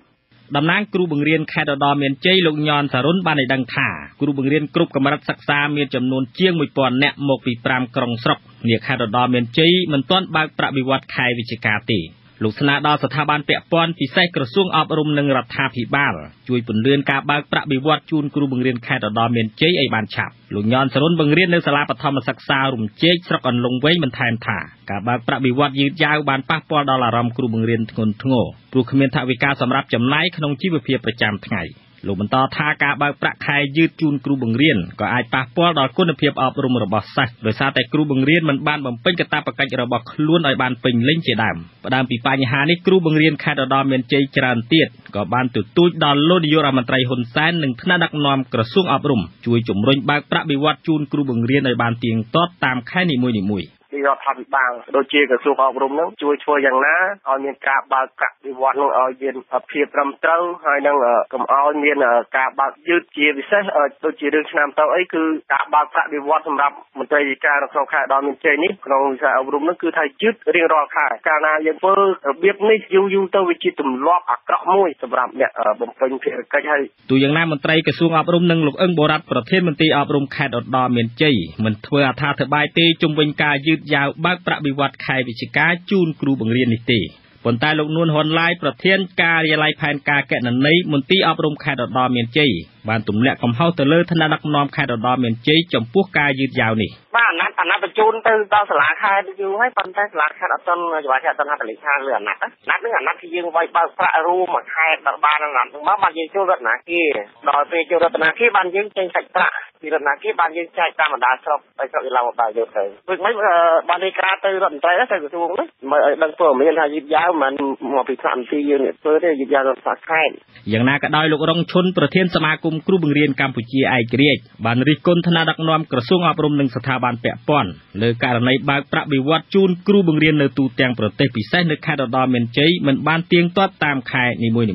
Speaker 17: តំណាងគ្រូបង្រៀនខេត្តឧត្តរមានជ័យលោកញ៉ានសរុនបានឲ្យដឹងថាគ្រូបង្រៀនគ្រប់កម្រិតសិក្សាមានចំនួនជាង1000នាក់មកពី5ក្រុងស្រុកនាខេត្តឧត្តរមានជ័យមិនទាន់បើកប្រាក់បៀវត្សខែវិច្ឆិកាទេ លោកស្នើដល់ស្ថាប័នពាក់ព័ន្ធពិសេសក្រសួងអប់រំនិងរដ្ឋាភិបាលជួយពន្លឿនការបើកប្រាក់បៀវត្សជូនគ្រូបង្រៀនខេត្តឧត្តរមានជ័យឲ្យបានឆាប់លោកញ៉ានសរុនបង្រៀននៅសាលាបឋមសិក្សារំជែកស្រុកអន្លង់វែងបន្ថែមថាការបើកប្រាក់បៀវត្សយឺតយ៉ាវបានប៉ះពាល់ដល់អារម្មណ៍គ្រូបង្រៀនធ្ងន់ធ្ងរព្រោះគ្មានថវិកាសម្រាប់ចំណាយក្នុងជីវភាពប្រចាំថ្ងៃ លោកបន្តថាការបើកប្រាក់ខែយឺតជូនគ្រូបង្រៀនក៏អាចប៉ះពាល់ដល់គុណភាពអប់រំរបស់សិស្សដោយសារតែគ្រូបង្រៀនមិនបានបំពេញកាតព្វកិច្ចរបស់ខ្លួនឲ្យបានពេញលេញជាដើមផ្ដើមពីបញ្ហានេះគ្រូបង្រៀនខេត្តឧត្តរមានជ័យច្រើនទៀតក៏បានទទូចដល់លោកនាយករដ្ឋមន្ត្រីហ៊ុនសែននិងថ្នាក់ដឹកនាំក្រសួងអប់រំជួយជំរុញបើកប្រាក់បៀវត្សជូនគ្រូបង្រៀនឲ្យបានទៀងទាត់តាមខែនីមួយៗ
Speaker 11: ពីរដ្ឋាភិបាលដូចជាក្រសួងអប់រំនឹងជួយធ្វើយ៉ាងណាឲ្យមានការបើកប្រាក់វិវត្តនឹងឲ្យមានភាពត្រឹមត្រូវហើយនឹងកុំឲ្យមានការបើកយឺតជាពិសេសដូចជារឿងឆ្នាំទៅអីគឺការបើកប្រាក់វិវត្តសម្រាប់មន្ត្រីរាជការនៅក្នុងខេត្តដល់មានជ័យនេះក្នុងវិស័យអប់រំនឹងគឺថាយឺតរៀងរាល់ខែកាលណាយើងធ្វើរបៀបនេះយូរយូរទៅវាជាទម្លាប់អាក្រក់មួយសម្រាប់អ្នកបំពេញភារកិច្ចហើយ
Speaker 17: ទូយ៉ាងណាមន្ត្រីក្រសួងអប់រំនិងលោកអឹងបូរ៉ាត់ប្រធានមន្ត្រីអប់រំខេត្តឧត្តរមានជ័យមិនធ្វើអត្ថាធិប្បាយទេជុំវិញការយឺតយ៉ាវបើកប្រាក់បៀវត្សខែវិច្ឆិកាជូនគ្រូបង្រៀននេះទេប៉ុន្តែលោកនួនហ៊ុនឡាយប្រធានការិយាល័យផែនការកណន័យមន្ទីរអប់រំខេត្តឧត្តរមានជ័យ បានទម្លាក់កំហុសទៅលើថ្នាក់ដឹកនាំខេត្តឧត្តរមានជ័យចំពោះការយឺតយ៉ាវនេះ
Speaker 11: បាទអាណត្តិអាណត្តិបញ្ជូនទៅដល់សាលាខេត្តយូរហើយប៉ុន្តែសាលាខេត្តអត់ទាន់ច្បាស់ថាអត់ទាន់ហត្ថលេខាលើអាណត្តិអាណត្តិនេះអាណត្តិที่យើងវាយបើកប្រាក់រួមមួយខេត្តដល់បានអាណត្តិមកបានយើងចូលរដ្ឋាភិបាលដល់ពេលចូលរដ្ឋាភិបាលបានយើងចេញសាច់ប្រាក់ពីរដ្ឋាភិបាលបានយើងចែកតាមបណ្ដាស្រុកទៅស្រុកយឡៅបាទយកទៅដូចមិនបានឯកាទៅរដ្ឋមន្ត្រីទៅក្រសួងនេះមើលឲ្យដឹងព័ត៌មានថាយឺតយ៉ាវមិនមកពីថ្នាក់មន្ទីរយើងធ្វើទេយឺតយ៉ាវដល់សាខេត្ត
Speaker 17: យ៉ាងណាក៏ដោយលោករងឈុនប្រធានសមាគមគ្រូបង្រៀនកម្ពុជាឯករាជ្យបានរិះគន់ថ្នាក់ដឹកនាំក្រសួងអប់រំនិងស្ថាប័នពាក់ព័ន្ធលើករណីបើកប្រាក់បៀវត្សជូនគ្រូបង្រៀននៅទូទាំងប្រទេសពិសេសនៅខេត្តឧត្តរមានជ័យមិនបានទៀងទាត់តាមខែនីមួយៗ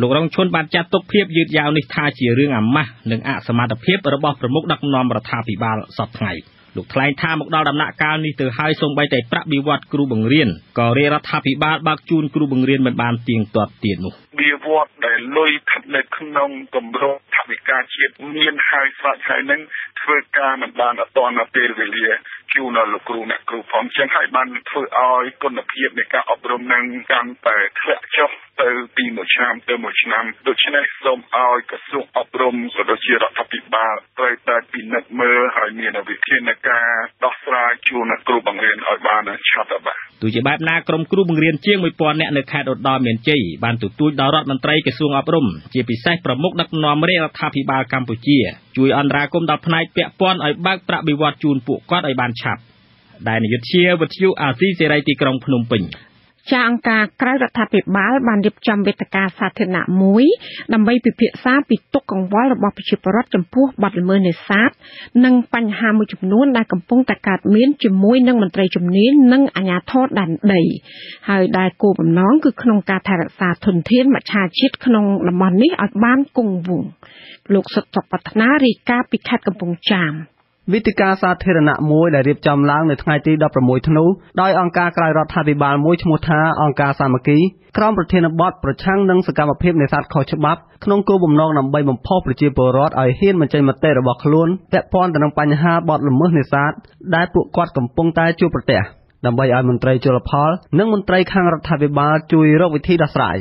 Speaker 17: លោករងឈុនបានចាត់ទុកភាពយឺតយ៉ាវនេះថាជារឿងអាម៉ាស់និងអសមត្ថភាពរបស់ប្រមុខដឹកនាំរដ្ឋាភិបាលសពថ្ងៃលោកថ្លែងថាមកដល់ដំណាក់កាលនេះទៅហើយសូម្បីតែប្រាក់បៀវត្សគ្រូបង្រៀនក៏រាជរដ្ឋាភិបាលបើកជូនគ្រូបង្រៀនមិនបានទៀងទាត់ទៀតនោះ
Speaker 18: បៀវត្សដែលលុយស្ថិតនៅក្នុងគម្រោងថវិកាជាតិមានហើយស្រាប់ហើយនឹងធ្វើការមិនបានអត់ទាន់ពេលវេលាជូនដល់លោកគ្រូអ្នកគ្រូផងចឹងហើយបានធ្វើឲ្យគុណភាពនៃការអប់រំនឹងកាន់តែធ្លាក់ចុះទៅពីមួយឆ្នាំទៅមួយឆ្នាំដូច្នេះសូមឲ្យក្រសួងអប់រំក៏ដូចជារដ្ឋាភិបាលត្រូវតែពិនិត្យមើលហើយមានវិធានការដោះស្រាយជូនគ្រូបង្រៀនឲ្យបានឆាប់បាទ
Speaker 17: ទោះជាបែបណាក្រុមគ្រូបង្រៀនជាង1000នាក់នៅខេត្តឧត្តរមានជ័យបានទទូចដល់រដ្ឋមន្ត្រីក្រសួងអប់រំជាពិសេសប្រមុខដឹកនាំរាជរដ្ឋាភិបាលកម្ពុជាជ
Speaker 5: ជួយអន្តរាគមន៍ដល់ផ្នែកពាក់ព័ន្ធឲ្យបើកប្រាក់បៀវត្សជូនពួកគាត់ឲ្យបានឆាប់ដែលនាយកជាវិទ្យុអាស៊ីសេរីទីក្រុងភ្នំពេញ
Speaker 4: ចាអង្គការក្រៅរដ្ឋាភិបាលបានរៀបចំវេទិកាសាធារណៈមួយដើម្បីពិភាក្សាពីទុកកង្វល់របស់ប្រជាពលរដ្ឋចំពោះបទល្មើសនេសាទនិងបញ្ហាមួយចំនួនដែលកំពុងតែកើតមានជាមួយនឹងមន្ត្រីជំនាញនិងអាជ្ញាធរដែនដីហើយដែលគោលបំណងគឺក្នុងការថែរក្សាធនធានមច្ឆជាតិក្នុងតំបន់នេះឲ្យបានគង់វង្សលោកសុតតបត្នារាយការណ៍ពីខេត្តកំពង់ចាម។
Speaker 19: វេទិកាសាធារណៈមួយដែលរៀបចំឡើងនៅថ្ងៃទី16ធ្នូដោយអង្គការក្រៅរដ្ឋាភិបាលមួយឈ្មោះថាអង្គការសាមគ្គី ក្រោមប្រធានបទប្រឆាំងនឹងសកម្មភាពនេសាទខុសច្បាប់ក្នុងគោលបំណងដើម្បីបំផុសប្រជាពលរដ្ឋឲ្យហ៊ានបញ្ចេញមតិរបស់ខ្លួនពាក់ព័ន្ធទៅនឹងបញ្ហាបទល្មើសនេសាទដែលពួកគាត់កំពុងតែជួបប្រទះដើម្បីឲ្យមន្ត្រីជលផល និងមន្ត្រីខាងរដ្ឋាភិបាលជួយរកវិធីដោះស្រាយ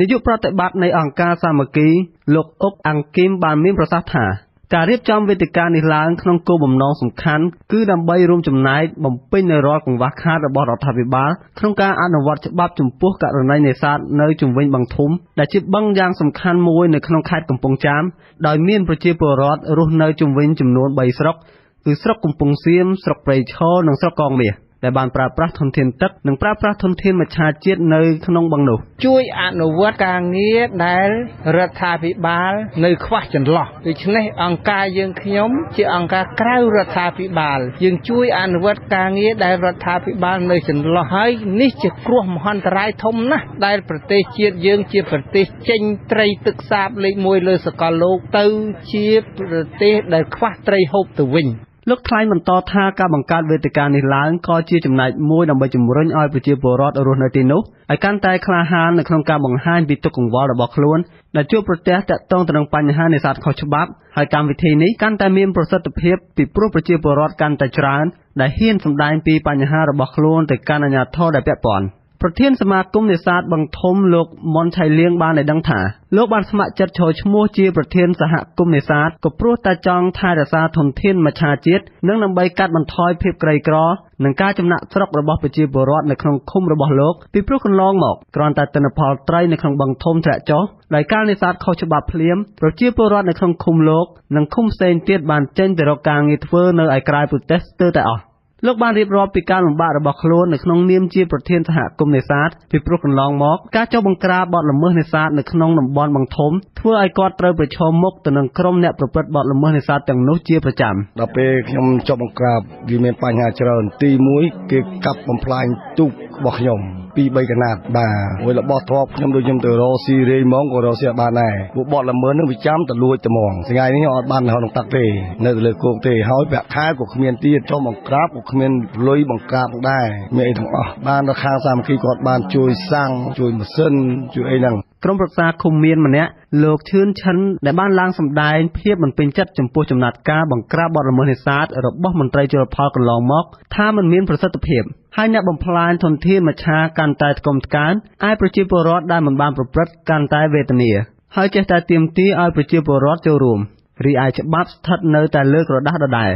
Speaker 19: នាយកប្រតិបត្តិនៃអង្គការសាមគ្គី លោកអុកអង្គគីមបានមានប្រសាសន៍ថា ការរៀបចំវេទិកានេះឡើងក្នុងគោលបំណងសំខាន់គឺដើម្បីរួមចំណែកបំពេញនូវរាល់កង្វះខាតរបស់រដ្ឋាភិបាលក្នុងការអនុវត្តច្បាប់ចំពោះករណីនេសាទនៅជុំវិញបឹងធំ ដែលជាបឹងយ៉ាងសំខាន់មួយនៅក្នុងខេត្តកំពង់ចាម ដោយមានប្រជាពលរដ្ឋរស់នៅជុំវិញចំនួន3ស្រុកគឺស្រុកកំពង់សៀម ស្រុកព្រៃឈរ និងស្រុកកងមាស។ ដែលបានប្រើប្រាស់ធនធានទឹកនិងប្រើប្រាស់ធនធានមច្ឆជាតិនៅក្នុងបឹងនោះ
Speaker 20: ជួយអនុវត្តការងារដែលរដ្ឋាភិបាលនៅខ្វះចន្លោះដូច្នេះអង្គការយើងខ្ញុំជាអង្គការក្រៅរដ្ឋាភិបាល យើងជួយអនុវត្តការងារដែលរដ្ឋាភិបាលនៅចន្លោះហើយនេះជាគ្រោះមហន្តរាយធំណាស់ដែលប្រទេសជាតិយើងជាប្រទេសចេញត្រីទឹកសាបលេខ1លើសកលលោកទៅជាប្រទេសដែលខ្វះត្រីហូបទៅវិញ
Speaker 19: លោកថ្លែងបន្តថាការបង្កើតវេទិកានេះឡើងក៏ជាចំណែកមួយដើម្បីជំរុញឲ្យប្រជាពលរដ្ឋរស់នៅទីនោះឲ្យកាន់តែក្លាហាននៅក្នុងការបង្ហាញពីទុក្ខកង្វល់របស់ខ្លួនដែលជួបប្រទះទាក់ទងទៅនឹងបញ្ហានេសាទខុសច្បាប់ហើយកម្មវិធីនេះកាន់តែមានប្រសិទ្ធភាពពីព្រោះប្រជាពលរដ្ឋកាន់តែច្រើនដែលហ៊ានសម្ដែងពីបញ្ហារបស់ខ្លួនទៅកាន់អាជ្ញាធរដែលពាក់ព័ន្ធ ប្រធានសមាគមនេសាទបឹងធំលោកមុនឆៃលៀងបានឲ្យដឹងថាលោកបានស្ម័គ្រចិត្តចូលឈ្មោះជាប្រធានសហគមន៍នេសាទក៏ព្រោះតែចង់ថែរក្សាធនធានមច្ឆជាតិនិងដើម្បីកាត់បន្ថយភាពក្រីក្រនិងការចំណាក់ស្រុករបស់ប្រជាពលរដ្ឋនៅក្នុងឃុំរបស់លោកពីព្រោះកន្លងមកគ្រាន់តែទិន្នផលត្រីនៅក្នុងបឹងធំធ្លាក់ចុះដោយការនេសាទខុសច្បាប់ភ្លាមប្រជាពលរដ្ឋនៅក្នុងឃុំលោកនិងឃុំផ្សេងទៀតបានចេញទៅរកការងារធ្វើនៅឯក្រៅប្រទេសស្ទើរតែអស់ លោកបានរៀបរាប់ពីការលំបាករបស់ខ្លួននៅក្នុងនាមជាប្រធានសហគមន៍នេសាទពីព្រោះកន្លងមកការចុះបង្ក្រាបបទល្មើសនេសាទនៅក្នុងតំបន់បឹងធំធ្វើឲ្យគាត់ត្រូវប្រឈមមុខទៅនឹងក្រុមអ្នកប្រព្រឹត្តបទល្មើសនេសាទទាំងនោះជាប្រចាំ
Speaker 21: ដល់ពេលខ្ញុំចុះបង្ក្រាបវាមានបញ្ហាច្រើនទី1គេកាប់បំផ្លាញទូករបស់ខ្ញុំពី3កណាត់បាទមួយរបស់ធ្លាប់ខ្ញុំដូចខ្ញុំទៅរកស៊ីរេហ្មងក៏រកស៊ីអត់បានដែរពួកបត់ល្មើសនឹងវាចាំទៅលួចតែហ្មងថ្ងៃនេះខ្ញុំអត់បាននៅក្នុងទឹកទេនៅលើគោកទេហើយប្រាក់ខែក៏គ្មានទៀតចុះបង្ក្រាបក៏គ្មានលុយបង្ក្រាបដែរមានអីទាំងអស់បានដល់ខាងសាមគ្គីគាត់បានជួយសាំងជួយម៉ាស៊ីនជួយអីហ្នឹង
Speaker 19: ក្រុមប្រឹក្សាឃុំមានម្នាក់លោកឈឿនឈិនដែលបានឡើងសម្ដែងភាពមិនពេញចិត្តចំពោះចំណាត់ការបង្ក្រាបបទល្មើសនេសាទរបស់មន្ត្រីជលផលកន្លងមកថាมันមានប្រសិទ្ធភាពហើយអ្នកបំផ្លាញធនធានមច្ឆាកាន់តែថ្កុំថ្កើងឯប្រជាពលរដ្ឋដែលមិនបានប្រព្រឹត្តកាន់តែវេទនាហើយចេះតែទាមទារឲ្យប្រជាពលរដ្ឋចូលរួមរីឯច្បាប់ស្ថិតនៅតែលើក្រដាស់ដដែល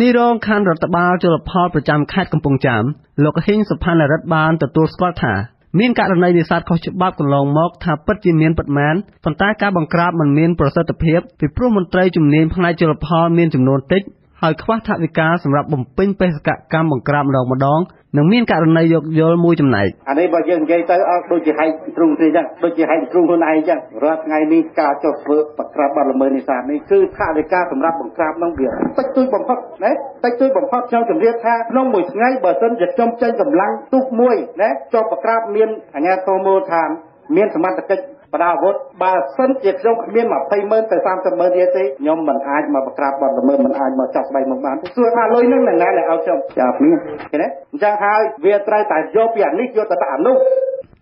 Speaker 19: នាយរងខណ្ឌរដ្ឋបាលជលផលប្រចាំខេត្តកំពង់ចាមលោកហ៊ីងសុផាន់រិទ្ធបានទទួលស្គាល់ថាមានករណីនេសាទខុសច្បាប់កន្លងមកថាពិតជាមានពិតមែនប៉ុន្តែការបង្ក្រាបមិនមានប្រសិទ្ធភាពពីព្រោះមន្ត្រីជំនាញផ្នែកជលផលមានចំនួនតិចហើយខ្វះថវិកាសម្រាប់បំពេញបេសកកម្មបង្ក្រាបម្ដងម្ដង នឹងមានករណីយកយល់មួយចំណែក
Speaker 22: អានេះបើយើងនិយាយទៅអត់ដូចជាហែកទ្រុងទេអញ្ចឹងដូចជាហែកទ្រុងខ្លួនឯងអញ្ចឹងរាល់ថ្ងៃនេះការចុះធ្វើបង្ក្រាបបាត់ល្មើសនេសាទនេះគឺថវិកាសម្រាប់បង្ក្រាបនឹងវាតិចតួចបំផុតណាតិចតួចបំផុតខ្ញុំជម្រាបថាក្នុងមួយថ្ងៃបើសិនជាខ្ញុំចេញកម្លាំងទូកមួយណាចុះបង្ក្រាបមានអាជ្ញាធរមូលដ្ឋានមានសមត្ថកិច្ច បដាអាវុធបើសិនជាខ្ញុំគ្មាន20ម៉ឺនទៅ30ម៉ឺនទៀតទេខ្ញុំមិនអាចមកបង្ក្រាបបទល្មើសមិនអាចមកចាប់ស្បែកមកបានទេសួរថាលុយនឹងនៅណាដែលឲ្យខ្ញុំចាប់នេះឃើញទេអញ្ចឹងហើយវាត្រូវតែយកពីអានេះយកទៅដាក់អានោះ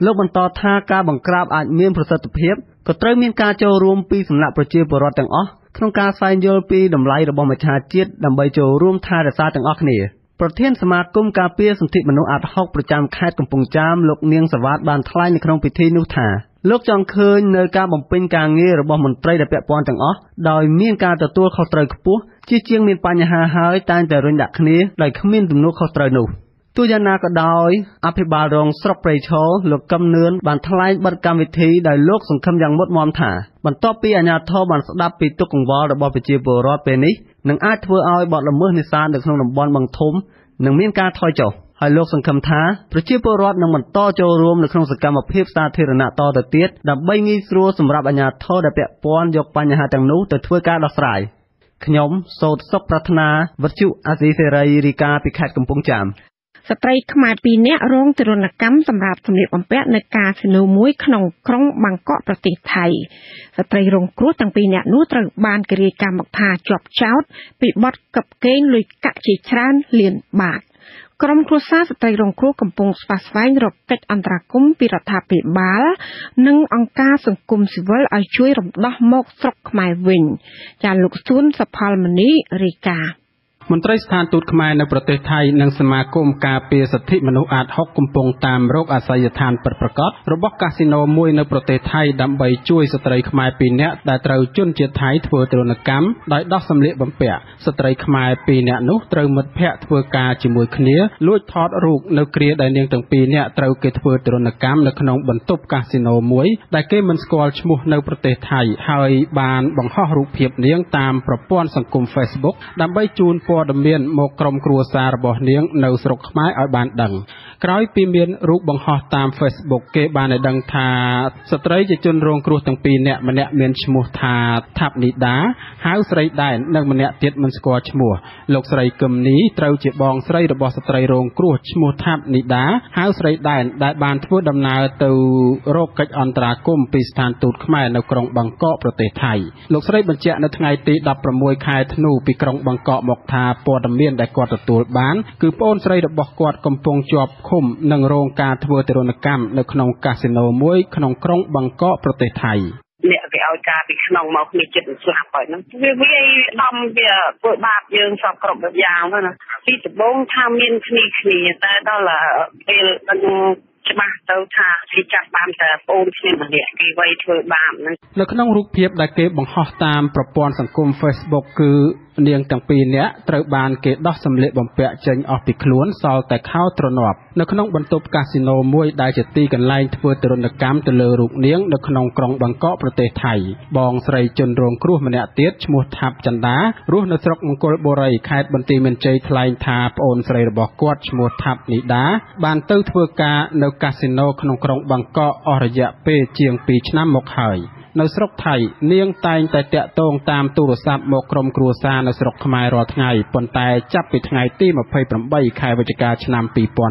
Speaker 19: លោកបន្តថាការបង្ក្រាបអាចមានប្រសិទ្ធភាពក៏ត្រូវមានការចូលរួមពីសំណាក់ប្រជាពលរដ្ឋទាំងអស់ក្នុងការស្វែងយល់ពីតម្លៃរបស់មច្ឆជាតិដើម្បីចូលរួមថែរក្សាទាំងអស់គ្នាប្រធានសមាគមការពារសន្ធិមនុស្សអាត់ហុកប្រចាំខេត្តកំពង់ចាមលោកនាងសវ៉ាតបានថ្លែងនៅក្នុងពិធីនោះថា លោកចង់ឃើញនៅការបំពេញការងាររបស់មន្ត្រីដែលពាក់ព័ន្ធទាំងអស់ដោយមានការទទួលខុសត្រូវខ្ពស់ជាជាងមានបញ្ហាហើយតែងតែរុញដាក់គ្នាដោយគ្មានទំនួលខុសត្រូវនោះទោះយ៉ាងណាក៏ដោយអភិបាលរងស្រុកព្រៃឈរលោកកឹមនឿនបានថ្លែងបិទកម្មវិធីដោយលោកសង្ឃឹមយ៉ាងមុតមមថាបន្ទាប់ពីអាជ្ញាធរបានស្ដាប់ពីទុកកង្វល់របស់ប្រជាពលរដ្ឋពេលនេះនឹងអាចធ្វើឲ្យបទល្មើសនេសាទនៅក្នុងតំបន់បឹងធំនឹងមានការថយចុះ ហើយលោកសង្ឃឹមថាប្រជាពលរដ្ឋនឹងបន្តចូលរួមនៅក្នុងសកម្មភាពសាធារណៈតទៅទៀតដើម្បីងាយស្រួលសម្រាប់អាជ្ញាធរដែលពាក់ព័ន្ធយកបញ្ហាទាំងនោះទៅធ្វើការដោះស្រាយខ្ញុំសូតសុកប្រាថ្នាវັດជុអាស៊ីសេរីរីកាពីខេត្តកំពង់ចាម
Speaker 4: ស្ត្រីខ្មែរ2នាក់រងទរណកម្មសម្រាប់សម្លៀកបំពាក់នៅកាស៊ីណូមួយក្នុងក្រុងបាងកកប្រទេសថៃស្ត្រីរងគ្រោះទាំងពីរនាក់នោះត្រូវបានគេរាយការណ៍មកថាជាប់ចោតពីបទកឹបកេងលុយកាក់ជាច្រើនលានបាត ក្រុមគ្រួសារស្ត្រីរងគ្រោះកំពុងស្វាស្វែងរកកិច្ចអន្តរាគមន៍ពីរដ្ឋាភិបាល និងអង្គការសង្គមស៊ីវិលឲ្យជួយរំដោះមកស្រុកខ្មែរវិញ ចាលោកសួនសផលមនីរាយការណ៍
Speaker 2: មន្ត្រីស្ថានទូតខ្មែរនៅប្រទេសថៃនិងសមាគមការពារសិទ្ធិមនុស្សអាត6កំពុងតាមរកអាសយដ្ឋានពិតប្រាកដរបស់កាស៊ីណូមួយនៅប្រទេសថៃដើម្បីជួយស្ត្រីខ្មែរ2នាក់ដែលត្រូវជនជាតិថៃធ្វើទរណកម្មដោយដោះសម្លៀកបំពាក់ស្ត្រីខ្មែរ2នាក់នោះត្រូវមិត្តភ័ក្តិធ្វើការជាមួយគ្នាលួចថតរូបនៅគ្រាដែលនាងទាំងពីរនាក់ត្រូវគេធ្វើទរណកម្មនៅក្នុងបន្ទប់កាស៊ីណូមួយដែលគេមិនស្គាល់ឈ្មោះនៅប្រទេសថៃហើយបានបង្ហោះរូបភាពនាងតាមប្រព័ន្ធសង្គម Facebook ដើម្បីជូនពព័ត៌មានមកក្រុមគ្រួសាររបស់នាង នៅស្រុកខ្មែរឲ្យបានដឹងក្រោយពីមានរូបបង្ហោះតាម Facebook គេបានឲ្យដឹងថាស្ត្រីជាជនរងគ្រោះទាំងពីរនាក់ម្នាក់មានឈ្មោះថាថាប់នីដាហៅស្រីដែននិងម្នាក់ទៀតមិនស្គាល់ឈ្មោះលោកស្រីកឹមនីត្រូវជាបងស្រីរបស់ស្ត្រីរងគ្រោះឈ្មោះថាប់នីដាហៅស្រីដែនដែលបានធ្វើដំណើរទៅរកកិច្ចអន្តរាគមន៍ពីស្ថានទូតខ្មែរនៅក្រុងបាងកកប្រទេសថៃលោកស្រីបញ្ជាក់នៅថ្ងៃទី16ខែធ្នូពីក្រុងបាងកកមកថាព័ត៌មានដែលគាត់ទទួលបានគឺប្អូនស្រីរបស់គាត់កំពុងជាប់ឃុំនិងរងការធ្វើទរណកម្មនៅក្នុងកាស៊ីណូមួយក្នុងក្រុងបាងកកប្រទេសថៃ
Speaker 23: អ្នកគេឲ្យការពីក្នុងមកគ្នាចិត្តស្លាប់ហើយហ្នឹងវាវាដំវាធ្វើបាបយើងសពគ្រប់យ៉ាងទៅណាពីដំបូងថាមានគ្នាគ្នាតែដល់ពេលដឹងច្បាស់ទៅថាគេចាប់បានតែប្អូនគ្នាម្នាក់គេវាយធ្វើបាបហ្នឹង
Speaker 2: នៅក្នុងរូបភាពដែលគេបង្ហោះតាមប្រព័ន្ធសង្គម Facebook គឺនាងទាំងពីរនាក់ត្រូវបានគេដោះសម្លៀកបំពាក់ចេញអស់ពីខ្លួនសល់តែខោទ្រនាប់នៅក្នុងបន្ទប់កាស៊ីណូមួយដែលជាទីកន្លែងធ្វើទរណកម្មទៅលើរូបនាងនៅក្នុងក្រុងបាងកកប្រទេសថៃបងស្រីជនរងគ្រោះម្នាក់ទៀតឈ្មោះថាប់ចន្ទារស់នៅស្រុកមង្គលបុរីខេត្តបន្ទាយមានជ័យថ្លែងថាប្អូនស្រីរបស់គាត់ឈ្មោះថាប់នីដាបានទៅធ្វើការនៅកាស៊ីណូក្នុងក្រុងបាងកកអស់រយៈពេលជាង2ឆ្នាំមកហើយ នៅស្រុកថៃនាងតែងតែតាក់ទងតាមទូរស័ព្ទមកក្រុមគ្រួសារនៅស្រុកខ្មែររាល់ថ្ងៃប៉ុន្តែចាប់ពីថ្ងៃទី28ខែវិច្ឆិកាឆ្នាំ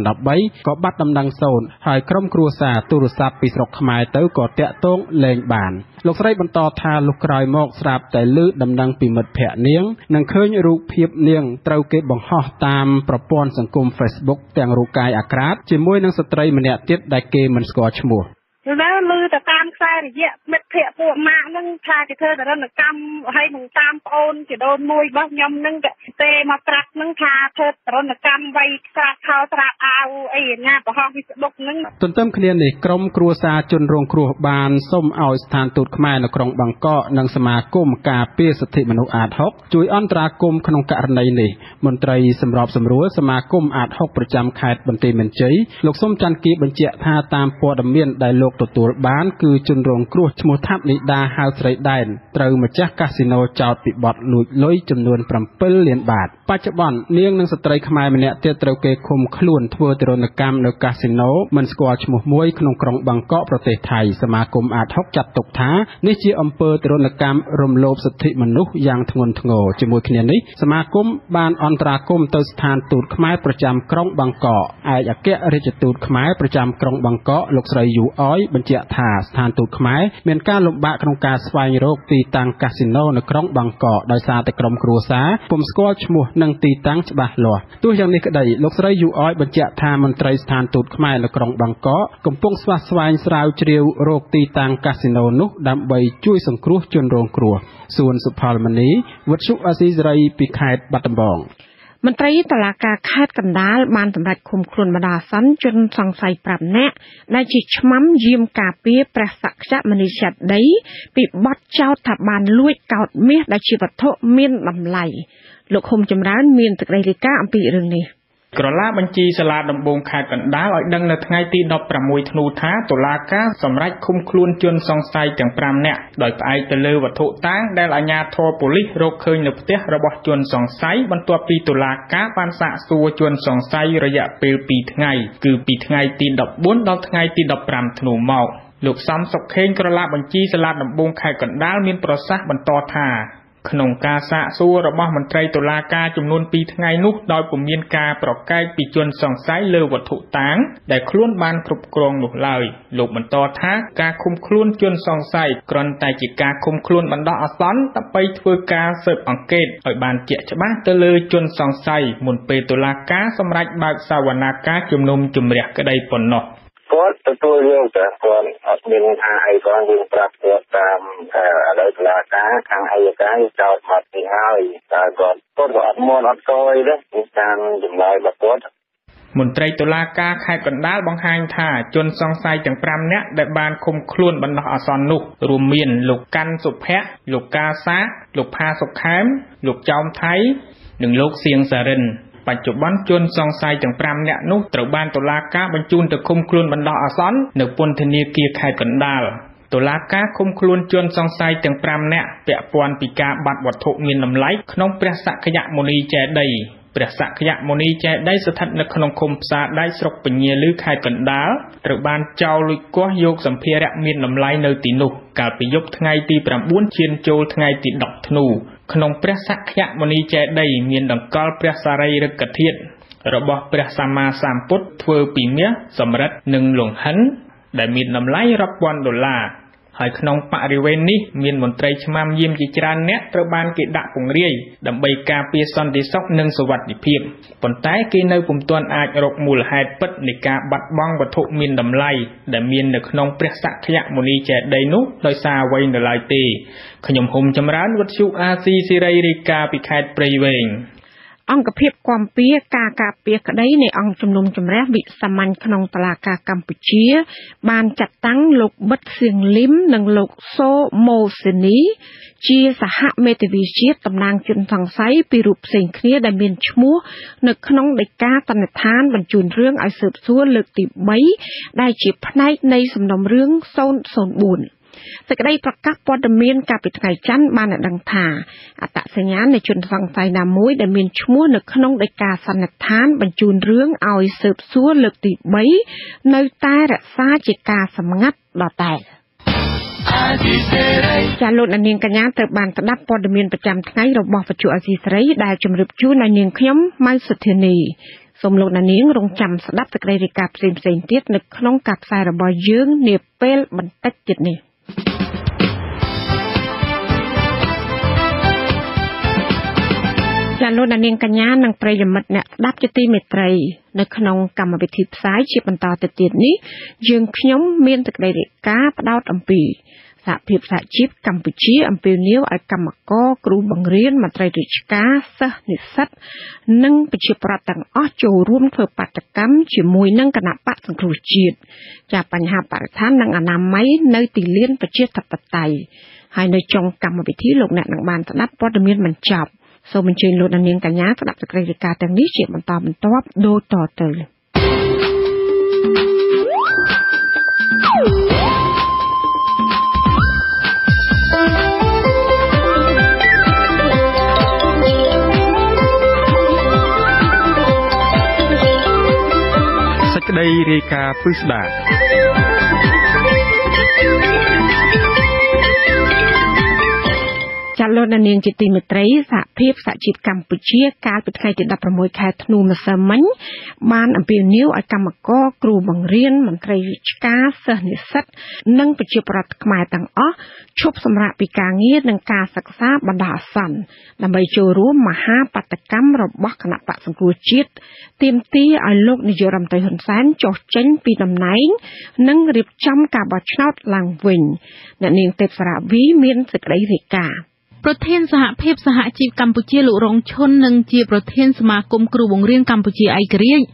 Speaker 2: 2013ក៏បាត់ដំណឹងសូន្យហើយក្រុមគ្រួសារទូរស័ព្ទពីស្រុកខ្មែរទៅក៏តាក់ទងលែងបានលោកស្រីបន្តថាលុះក្រោយមកស្រាប់តែឮដំណឹងពីមិត្តភ័ក្តិនាងនិងឃើញរូបភាពនាងត្រូវគេបង្ហោះតាមប្រព័ន្ធសង្គម Facebook ទាំងរូបកាយអាក្រាតជាមួយនឹងស្ត្រីម្នាក់ទៀតដែលគេមិនស្គាល់ឈ្មោះ
Speaker 23: នៅលើទៅតាមខ្សែរយៈមិត្តភ័ក្តិពួកម៉ាក់ហ្នឹងថាគេធ្វើតរណកម្មហើយនឹងតាមប្អូនជីដូនមួយរបស់ខ្ញុំហ្នឹងទេមកត្រាក់ហ្នឹងថាធ្វើតរណកម្មវៃខ្សាខោស្រាបអាវអីណាបង្ហោះ Facebook ហ្នឹង
Speaker 2: ទន្ទឹមគ្នានេះក្រុមគ្រួសារជនរងគ្រោះបានសុំឲ្យស្ថានទូតខ្មែរនៅក្រុងបាងកកនិងសមាគមការពារសិទ្ធិមនុស្សអាត6ជួយអន្តរាគមន៍ក្នុងករណីនេះមន្ត្រីសម្របសម្រួលសមាគមអាត6ប្រចាំខេត្តបន្ទាយមានជ័យលោកសុំច័ន្ទគីបញ្ជាក់ថាតាមព័ត៌មានដែលលោកទទួលបានគឺជនរងគ្រោះឈ្មោះថាប់នីដាហៅស្រីដែនត្រូវម្ចាស់កាស៊ីណូចោទពីបទលួចលុយចំនួន7លានបាតបច្ចុប្បន្ននាងនិងស្ត្រីខ្មែរម្នាក់ទៀតត្រូវគេឃុំខ្លួនធ្វើទរណកម្មនៅកាស៊ីណូមិនស្គាល់ឈ្មោះមួយក្នុងក្រុងបាងកកប្រទេសថៃសមាគមអាត6ចាត់ទុកថានេះជាអំពើទរណកម្មរំលោភសិទ្ធិមនុស្សយ៉ាងធ្ងន់ធ្ងរជាមួយគ្នានេះសមាគមបានអន្តរាគមន៍ទៅស្ថានទូតខ្មែរប្រចាំក្រុងបាងកកឯកអគ្គរដ្ឋទូតខ្មែរប្រចាំក្រុងបាងកកលោកស្រីយូអយបញ្ជាក់ថាស្ថានទូតខ្មែរមានការលំបាកក្នុងការស្វែងរកទីតាំងកាស៊ីណូនៅក្រុងបាងកកដោយសារតែក្រុមគ្រួសារពុំស្គាល់ឈ្មោះនិងទីតាំងច្បាស់លាស់ទោះយ៉ាងនេះក្តីលោកស្រីយូអយបញ្ជាក់ថាមន្ត្រីស្ថានទូតខ្មែរនៅក្រុងបាងកកកំពុងស្វះស្វែងស្រាវជ្រាវរកទីតាំងកាស៊ីណូនោះដើម្បីជួយសង្គ្រោះជនរងគ្រោះសួនសុផលមនីវុទ្ធុអាស៊ីសេរីពីខេត្តបាត់ដំបង
Speaker 4: មន្ត្រីតឡាការខេត្តកណ្ដាលបានសម្រេចឃុំខ្លួនបណ្ដាអាសន្នជនសង្ស័យ5នាក់ដែលជាឆ្មាំយាមការពារព្រះសក្យមនីយដីពីបទចោទថាបានលួចកោតមាសដែលជាវត្ថុមានតម្លៃលោកឃុំចម្រើនមានសេចក្តីរាយការណ៍អំពីរឿងនេះ
Speaker 5: ក្រឡាបញ្ជីសាលាដំបងខេត្តកណ្ដាលឲ្យដឹងនៅថ្ងៃទី16ធ្នូថាតុលាការសម្រេចឃុំខ្លួនជនសង្ស័យទាំង5នាក់ដោយផ្អែកទៅលើវត្ថុតាងដែលអាជ្ញាធរប៉ូលីសរកឃើញនៅផ្ទះរបស់ជនសង្ស័យបន្ទាប់ពីតុលាការបានសាកសួរជនសង្ស័យរយៈពេល2ថ្ងៃគឺពីថ្ងៃទី14ដល់ថ្ងៃទី15ធ្នូមកលោកសំសុខខេងក្រឡាបញ្ជីសាលាដំបងខេត្តកណ្ដាលមានប្រសាសន៍បន្តថា ក្នុងការសាកសួររបស់មន្ត្រីតុលាការចំនួន2ថ្ងៃនោះដោយពុំមានការប្រកែកពីជនសង្ស័យលើវត្ថុតាងដែលខ្លួនបានគ្រប់គ្រងនោះឡើយលោកបន្តថាការឃុំខ្លួនជនសង្ស័យគ្រាន់តែជាការឃុំខ្លួនបណ្ដោះអាសន្នដើម្បីធ្វើការស៊ើបអង្កេតឲ្យបានជាក់ច្បាស់ទៅលើជនសង្ស័យមុនពេលតុលាការសម្រេចបើកសវនាការជំនុំជម្រះក្តីប៉ុណ្ណោះ
Speaker 24: គាត់ទទួលយកតែគាត់អត់មានថាអីគាត់យើងប្រាប់គាត់តាមឥ ឡូវតុលាការខាងអัยការចោទមកពីហើយតែគាត់គាត់ក៏អត់មាន់អត់កយដែរតាមចម្លើយរបស់គាត់
Speaker 5: មន្ត្រីតុលាការខេត្តកណ្ដាលបង្ហាញថាជនសង្ស័យទាំង5នាក់ដែលបានឃុំខ្លួនបណ្ដោះអាសន្ននោះរួមមានលោកកាន់សុភ័ក្រលោកកាសាលោកផាសុខែមលោកចោមថៃ និងលោកសៀងសារិនបច្ចុប្បន្នជនសង្ស័យទាំង5នាក់នោះត្រូវបានតុលាការបញ្ជូនទៅឃុំខ្លួនបណ្ដោះអាសន្ននៅពន្ធនាគារខេត្តកណ្ដាល តុលាការឃុំខ្លួនជនសង្ស័យទាំង5នាក់ពាក់ព័ន្ធពីការបាត់វត្ថុមានតម្លៃក្នុងព្រះសក្យមុនីចេតិយព្រះសក្យមុនីចេតិយស្ថិតនៅក្នុងឃុំផ្សារដៃស្រុកពញាលឺខេត្តកណ្ដាលត្រូវបានចោរលួចគាស់យកសម្ភារៈមានតម្លៃនៅទីនោះ កាលពីយប់ថ្ងៃទី9ឈានចូលថ្ងៃទី10ធ្នូក្នុងព្រះសក្យមុនីចេតិយមានដង្កល់ព្រះសារីរិកធាតុរបស់ព្រះសម្មាសម្ពុទ្ធធ្វើពីមាសសំរិទ្ធនិងលង្ហិនដែលមានតម្លៃរាប់ពាន់ដុល្លារ ហើយក្នុងបរិវេណនេះមានមន្ត្រីឆ្មាំយាមជាច្រើនអ្នកត្រូវបានគេដាក់ពង្រាយដើម្បីការពារសន្តិសុខនិងសុវត្ថិភាពប៉ុន្តែគេនៅពុំទាន់អាចរកមូលហេតុពិតនៃការបាត់បង់វត្ថុមានតម្លៃដែលមាននៅក្នុងព្រះសក្យមុនីចេតិយនោះដោយសារអ្វីនៅឡើយទេខ្ញុំហុំចម្រើនវុទ្ធុអាស៊ីសេរីរាយការណ៍ពីខេត្តព្រៃវែង
Speaker 4: អង្គភាពគាំពៀការការពារក្តីនៃអង្គជំនុំជម្រះវិសាមញ្ញក្នុងតុលាការកម្ពុជា បានចាត់តាំងលោកប៊ិតសៀងលឹមនិងលោកសូម៉ូសេនី ជាសហមេធាវីជាតិតំណាងជនសង្ស័យពីរូបផ្សេងគ្នាដែលមានឈ្មោះ នៅក្នុងដីកាតនដ្ឋានបញ្ជូនរឿងឲ្យស៊ើបសួរលើកទី3ដែលជាផ្នែកនៃសំណុំរឿង004 សេចក្តីប្រកាសព័ត៌មានកាលពីថ្ងៃច័ន្ទបានដឹងថាអត្តសញ្ញាណនៃជនសង្ស័យណាមួយដែលមានឈ្មោះនៅក្នុងដីកាសន្និដ្ឋាន បញ្ជូនរឿងឲ្យស៊ើបសួរលើកទី3នៅតែរក្សាជាការសម្ងាត់ដដែលចាលោកនាងកញ្ញាទៅបានស្ដាប់ព័ត៌មានប្រចាំថ្ងៃរបស់វិទ្យុអសីសេរីដែលជម្រាបជូនដល់នាងខ្ញុំម៉ៅសុធានីសូមលោកនាងរងចាំស្ដាប់សេចក្តីរាយការណ៍ផ្សេងៗទៀតនៅក្នុងការផ្សាយរបស់យើងនាពេលបន្តិចទៀតនេះ។ ចាលោកនាងកញ្ញានិងប្រិយមិត្តអ្នកស្ដាប់ជាទីមេត្រីនៅក្នុងកម្មវិធីផ្សាយជាបន្តទៅទៀតនេះយើងខ្ញុំមានសេចក្តីរាយការណ៍ផ្ដោតអំពី សហភាពសហជីពកម្ពុជាអំពាវនាវឲ្យកម្មករគ្រូបង្រៀនមន្ត្រីរាជការសិស្សនិស្សិត និងប្រជាប្រដ្ឋទាំងអស់ចូលរួមធ្វើបាតកម្មជាមួយនឹងគណៈបកសង្គ្រោះជាតិចាបញ្ហាបរិស្ថាននិងអនាម័យនៅទីលានប្រជាធិបតេយ្យហើយនៅចុងកម្មវិធីលោកអ្នកនឹងបានស្ដាប់ព័ត៌មានបញ្ចប់សូមអញ្ជើញលោកនាងកញ្ញាស្ដាប់សេចក្តីរាយការណ៍ទាំងនេះជាបន្តបន្ទាប់ដូចតទៅ
Speaker 2: ក្តីរាយការណ៍ពិស្ដា
Speaker 4: ចា លោកនាងជាទីមេត្រីសហភាពសហជីពកម្ពុជាកាលពីថ្ងៃទី16ខែធ្នូម្សិលមិញបានអំពាវនាវឲ្យកម្មករគ្រូបង្រៀនមន្ត្រីរាជការសិស្សនិស្សិត និងប្រជាពលរដ្ឋខ្មែរទាំងអស់ឈប់សម្រាកពីការងារនិងការសិក្សាបណ្ដោះអាសន្នដើម្បីចូលរួមមហាបដកម្មរបស់គណៈបកសង្គ្រោះជាតិទាមទារឲ្យលោកនាយករដ្ឋមន្ត្រីហ៊ុនសែនចុះចេញពីតំណែង និងរៀបចំការបោះឆ្នោតឡើងវិញអ្នកនាងទេពសារៈវីមានសេចក្តីរាយការណ៍
Speaker 25: ប្រធានសហភាពសហជីពកម្ពុជាលោករងឈុននិងជាប្រធានសមាគមគ្រូបង្រៀនកម្ពុជាឯករាជ្យ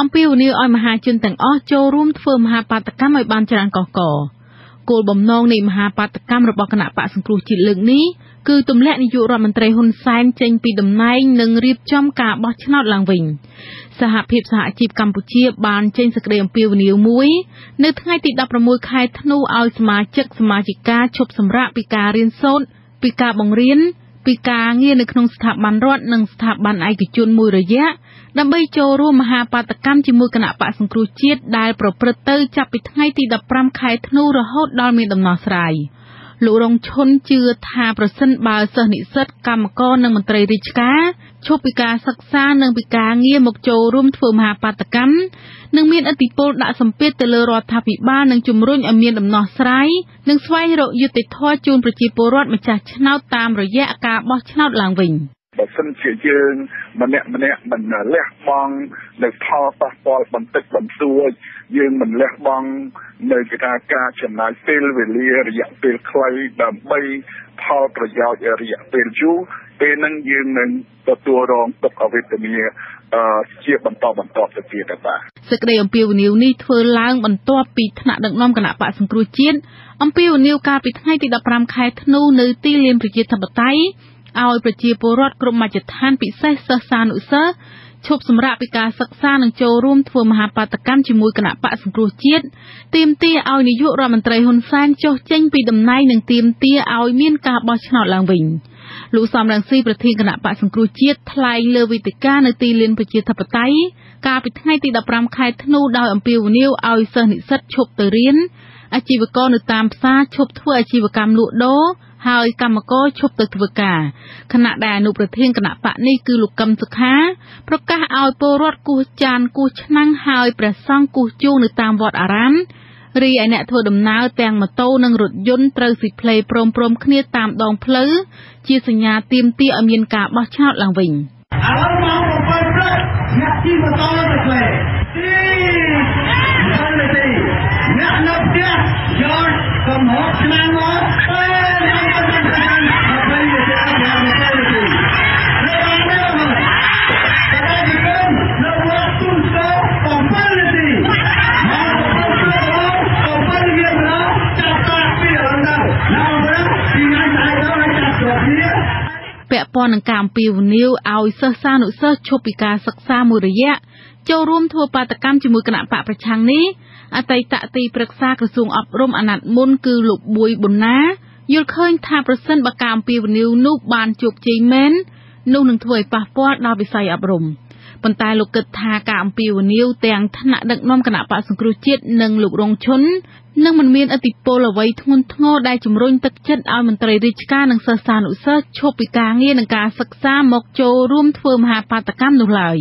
Speaker 25: អំពាវនាវឲ្យមហាជនទាំងអស់ចូលរួមធ្វើមហាបាតកម្មឲ្យបានច្រើនកកកគោលបំណងនៃមហាបាតកម្មរបស់គណៈបកសង្គ្រោះជាតិលើកនេះគឺទម្លាក់នាយករដ្ឋមន្ត្រីហ៊ុនសែនចេញពីតំណែងនិងរៀបចំការបោះឆ្នោតឡើងវិញសហភាពសហជីពកម្ពុជាបានចេញសេចក្តីអំពាវនាវមួយនៅថ្ងៃទី16ខែធ្នូឲ្យសមាជិកសមាជិកាឈប់សម្រាកពីការរៀនសូត្រ ពីការបង្រៀនពីការងារនៅក្នុងស្ថាប័នរដ្ឋនិងស្ថាប័នឯកជនមួយរយៈដើម្បីចូលរួមមហាបាតកម្មជាមួយគណៈបកសង្គ្រោះជាតិដែលប្រព្រឹត្តទៅចាប់ពីថ្ងៃទី15ខែធ្នូរហូតដល់មានដំណោះស្រាយ។លោករងឈុនជឿថាប្រសិនបើសិស្សនិស្សិតកម្មករនិងមន្ត្រីរាជការឈប់ពីការសិក្សានិងពីការងារមកចូលរួមធ្វើមហាបាតកម្ម នឹងមានឥទ្ធិពលដាក់សម្ពាធទៅលើរដ្ឋាភិបាលនិងជំរុញឲ្យមានដំណោះស្រាយនិងស្វែងរកយុត្តិធម៌ជូនប្រជាពលរដ្ឋម្ចាស់ឆ្នោតតាមរយៈការបោះឆ្នោតឡើងវិញ។
Speaker 18: បើសិនជាយើងម្នាក់ម្នាក់មិនលះបង់នៅផលប៉ះពាល់បន្តិចបន្តួចយើងមិនលះបង់នៅគេថាការចំណាយពេលវេលារយៈពេលខ្លីដើម្បីផលប្រយោជន៍រយៈពេលយូរពេលហ្នឹងយើងនឹងទទួលរងទុក្ខអវេទនា ជាបន្តបន្តទៅទៀតបាទ
Speaker 25: សេចក្តីអំពាវនាវនេះធ្វើឡើងបន្ទាប់ពីថ្នាក់ដឹកនាំគណៈបកសង្គ្រោះជាតិអំពាវនាវកាលពីថ្ងៃទី15ខែធ្នូនៅទីលានប្រជាធិបតេយ្យឲ្យប្រជាពលរដ្ឋក្រុមមជ្ឈដ្ឋានពិសេសសិស្សានុសិស្សឈប់សម្រាកពីការសិក្សានិងចូលរួមធ្វើមហាបាតកម្មជាមួយគណៈបកសង្គ្រោះជាតិទាមទារឲ្យនាយករដ្ឋមន្ត្រីហ៊ុនសែនចុះចេញពីតំណែងនិងទាមទារឲ្យមានការបោះឆ្នោតឡើងវិញ លោកសំរងស៊ីប្រធានគណៈបកសង្គ្រោះជាតិថ្លែងលើវេទិកានៅទីលានប្រជាធិបតេយ្យកាលពីថ្ងៃទី15ខែធ្នូដោយអំពាវនាវឲ្យសិស្សនិស្សិតឈប់ទៅរៀនអាជីវករនៅតាមផ្សារឈប់ធ្វើអាជីវកម្មលក់ដូរហើយកម្មករឈប់ទៅធ្វើការខណៈដែលអនុប្រធានគណៈបកនេះគឺលោកកឹមសុខាប្រកាសឲ្យពលរដ្ឋគោះចានគោះឆ្នាំងហើយព្រះសង្ឃគោះជូងនៅតាមវត្តអារាម រីឯអ្នកធ្វើដំណើរទាំងម៉ូតូនិងរថយន្តត្រូវស៊ីផ្លេព្រមព្រមគ្នាតាមដងផ្លូវជាសញ្ញាទាមទារឲ្យមានការបោះឆ្នោតឡើងវិញឥឡូវមក7ព្រឹកអ្នកជិះម៉ូតូទៅផ្លេអ្នកនៅផ្ទះយកកំហុសឆ្នាំមក ក់ព័ន្ធនឹងការអំពាវនាវឲ្យសិស្សានុសិស្សឈប់ពីការសិក្សាមួយរយៈចូលរួមធ្វើបាតកម្មជាមួយគណៈបកប្រឆាំងនេះអតីតទីប្រឹក្សាក្រសួងអប់រំអាណត្តិមុនគឺលោកប៊ួយប៊ុនណាយល់ឃើញថាប្រសិនបើការអំពាវនាវនោះបានជោគជ័យមែននោះនឹងធ្វើឲ្យប៉ះពាល់ដល់វិស័យអប់រំប៉ុន្តែលោកគិតថាការអំពាវនាវទាំងថ្នាក់ដឹកនាំគណៈបកសង្គ្រោះជាតិនិងលោករងឈុន នឹងមិនមានឥទ្ធិពលអ្វីធ្ងន់ធ្ងរដែលជំរុញទឹកចិត្តឲ្យមន្ត្រីរាជការនិងសិស្សានុសិស្សឈប់ពីការងារនិងការសិក្សាមកចូលរួមធ្វើមហាបាតកម្មនោះឡើយ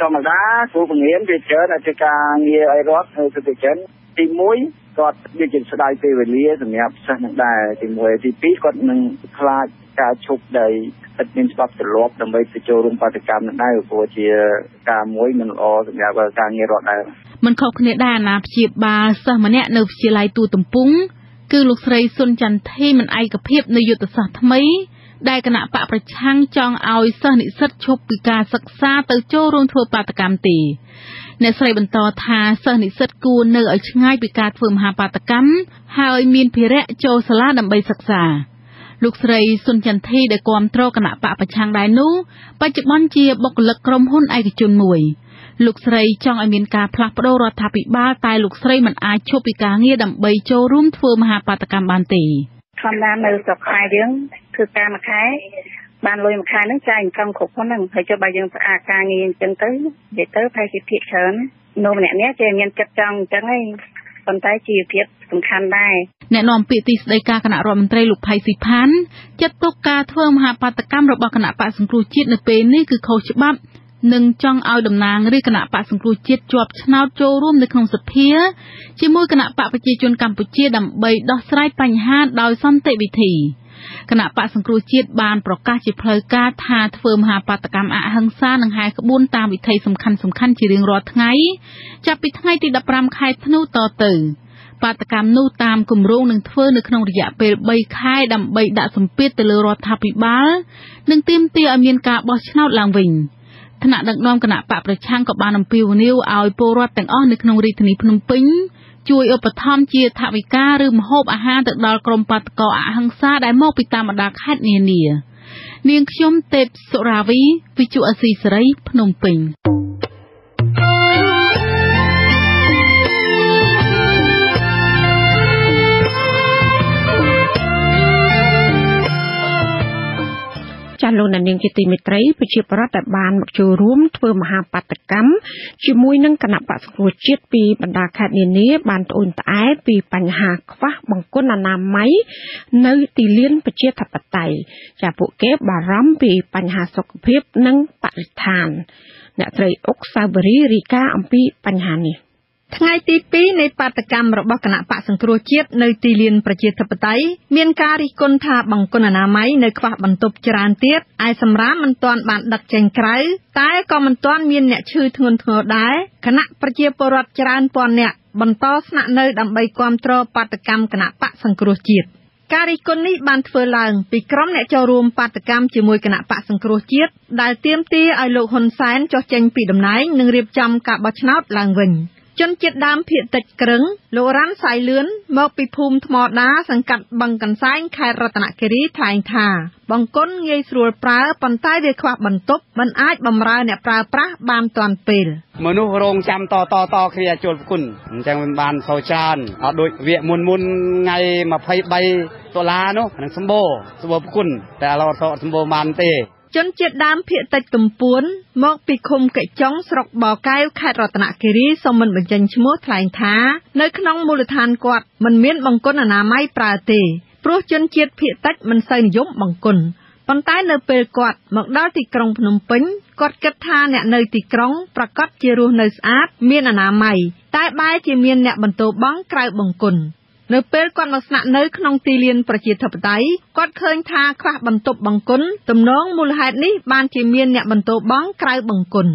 Speaker 26: ធម្មតាគ្រូបង្រៀនវាច្រើនតែការងារឲ្យរដ្ឋនៅទៅចិនទី1គាត់វាជាស្ដាយពេលវេលាសម្រាប់សិស្សនឹងដែរទី1ទី2គាត់នឹងខ្លាចការឈប់ដែលឥតមានច្បាប់ទម្លាប់ដើម្បីទៅចូលរួមបាតកម្មនឹងដែរព្រោះជាការមួយមិនល្អសម្រាប់ការងាររដ្ឋដែរ
Speaker 25: មិនខុសគ្នាដែរអាណាព្យាបាលសិស្សម្នាក់នៅវិទ្យាល័យទូទំពុងគឺលោកស្រីសុនចន្ទធីមិនឯកភាពនៅយុទ្ធសាស្ត្រថ្មីដែលគណៈបកប្រឆាំងចង់ឲ្យសិស្សនិស្សិតឈប់ពីការសិក្សាទៅចូលរួមធ្វើបាតកម្មទេអ្នកស្រីបន្តថាសិស្សនិស្សិតគួរនៅឲ្យឆ្ងាយពីការធ្វើមហាបាតកម្មហើយមានភារៈចូលសាលាដើម្បីសិក្សាលោកស្រីសុនចន្ទធីដែលគាំទ្រគណៈបកប្រឆាំងដែរនោះបច្ចុប្បន្នជាបុគ្គលិកក្រុមហ៊ុនឯកជនមួយ លោកស្រីចង់ឲ្យមានការផ្លាស់ប្តូររដ្ឋាភិបាលតែលោកស្រីមិនអាចឈប់ពីការងារដើម្បីចូលរួមធ្វើមហាបាតកម្មបានទេ
Speaker 23: ធម្មតានៅស្រុកខ្មែរយើងគឺការមួយខែបានលុយមួយខែហ្នឹងចាយអង្កំគ្រប់ហ្នឹងហើយចុះបើយើងស្អាតការងារអញ្ចឹងទៅនិយាយទៅប្រហែលជាភាកច្រើននៅម្នាក់នេះចេះមានចិត្តចង់អញ្ចឹងឯងប៉ុន្តែជីវភាពសំខាន់ដែរ
Speaker 25: អ្នកនាំពាក្យទីស្តីការគណៈរដ្ឋមន្ត្រីលោកផៃស៊ីផានចាត់ទុកការធ្វើមហាបាតកម្មរបស់គណៈបកសង្គ្រោះជាតិនៅពេលនេះគឺខុសច្បាប់ និងចង់ឲ្យតំណាងរាជគណៈបកសង្គ្រោះជាតិជាប់ឆ្នោតចូលរួមនៅក្នុងសភាជាមួយគណៈបកប្រជាជនកម្ពុជាដើម្បីដោះស្រាយបញ្ហាដោយសន្តិវិធីគណៈបកសង្គ្រោះជាតិបានប្រកាសជាផ្លូវការថាធ្វើមហាបាតកម្មអហិង្សានិងហែក្បួនតាមវិធីសំខាន់សំខាន់ជារៀងរាល់ថ្ងៃចាប់ពីថ្ងៃទី15ខែធ្នូតទៅបាតកម្មនោះតាមគម្រោងនឹងធ្វើនៅក្នុងរយៈពេល3ខែដើម្បីដាក់សម្ពាធទៅលើរដ្ឋាភិបាលនិងទាមទារឲ្យមានការបោះឆ្នោតឡើងវិញ។ ថ្នាក់ដឹកនាំគណៈបកប្រឆាំងក៏បានអំពាវនាវឲ្យពលរដ្ឋទាំងអស់នៅក្នុងរាជធានីភ្នំពេញជួយឧបត្ថម្ភជាថវិកាឬម្ហូបអាហារទៅដល់ក្រុមបាតកោអហិង្សាដែលមកពីតាមបណ្ដាខេត្តនានានាងខ្ញុំទេពសុរាវីវិទ្យុអស៊ីសេរីភ្នំពេញ
Speaker 4: ចាលោកនាងជាទីមេត្រីប្រជាប្រដ្ឋដែលបានមកចូលរួមធ្វើមហាបាតកម្មជាមួយនឹងគណៈបក្សសង្គ្រោះជាតិពីបណ្ដាខេត្តនានាបានត្អូញត្អែពីបញ្ហាខ្វះបង្គន់អនាម័យនៅទីលានប្រជាធិបតេយ្យចាពួកគេបារម្ភពីបញ្ហាសុខភាពនិងបរិស្ថានអ្នកស្រីអុកសាវរីរីកាអំពីបញ្ហានេះ
Speaker 27: ថ្ងៃទី2នៃបាតកម្មរបស់គណៈបកសង្គ្រោះជាតិនៅទីលានប្រជាធិបតេយ្យមានការរិះគន់ថាបង្គន់អនាម័យនៅខ្វះបន្ទប់ច្រើនទៀតឯសម្រាមមិនទាន់បានដឹកចេញក្រៅតែក៏មិនទាន់មានអ្នកឈឺធ្ងន់ធ្ងរដែរគណៈប្រជាពលរដ្ឋច្រើនពាន់នាក់បន្តស្នាក់នៅដើម្បីគាំទ្របាតកម្មគណៈបកសង្គ្រោះជាតិការរិះគន់នេះបានធ្វើឡើងពីក្រុមអ្នកចូលរួមបាតកម្មជាមួយគណៈបកសង្គ្រោះជាតិដែលទាមទារឲ្យលោកហ៊ុនសែនចុះចេញពីតំណែងនិងរៀបចំការបោះឆ្នោតឡើងវិញ។ ជនជាតិដើមភាគតិចក្រឹង លោករ៉ាន់សៃលឿនមកពីភូមិថ្មដាសង្កាត់បឹងកន្សែងខេត្តរតនគិរីថ្លែងថាបង្គន់ងាយស្រួលប្រើប៉ុន្តែវាខ្វះបន្ទប់មិនអាចបំរើអ្នកប្រើប្រាស់បានទាន់ពេល
Speaker 18: មនុស្សរងចាំតតតគ្នាជុលគុណអញ្ចឹងមិនបានសូវច្រើនអត់ដូចវគ្គមុនមុនថ្ងៃ23ដុល្លារនោះនឹងសម្បូរសម្បូរគុណតែឥឡូវអត់សម្បូរបានទេ
Speaker 27: ជនជាតិដើមភាគតិចកំពួនមកពីឃុំកិចុងស្រុកបកែវខេត្តរតនគិរីសូមមិនបញ្ចេញឈ្មោះថ្លែងថា នៅក្នុងមូលដ្ឋានគាត់មិនមានបង្គន់អនាម័យប្រើទេព្រោះជនជាតិភាគតិចមិនសូវនិយមបង្គន់ប៉ុន្តែនៅពេលគាត់មកដល់ទីក្រុងភ្នំពេញគាត់គិតថាអ្នកនៅទីក្រុងប្រកាសជារស់នៅស្អាត មានអនាម័យតែបែរជាមានអ្នកបន្ទោបង់ក្រៅបង្គន់ នៅពេលគាត់មកស្នាក់នៅក្នុងទីលានប្រជាធិបតេយ្យគាត់ឃើញថាខ្វះបន្ទប់បង្គន់ទំនងមូលហេតុនេះបានជាមានអ្នកបន្ទោបង់ក្រៅបង្គន់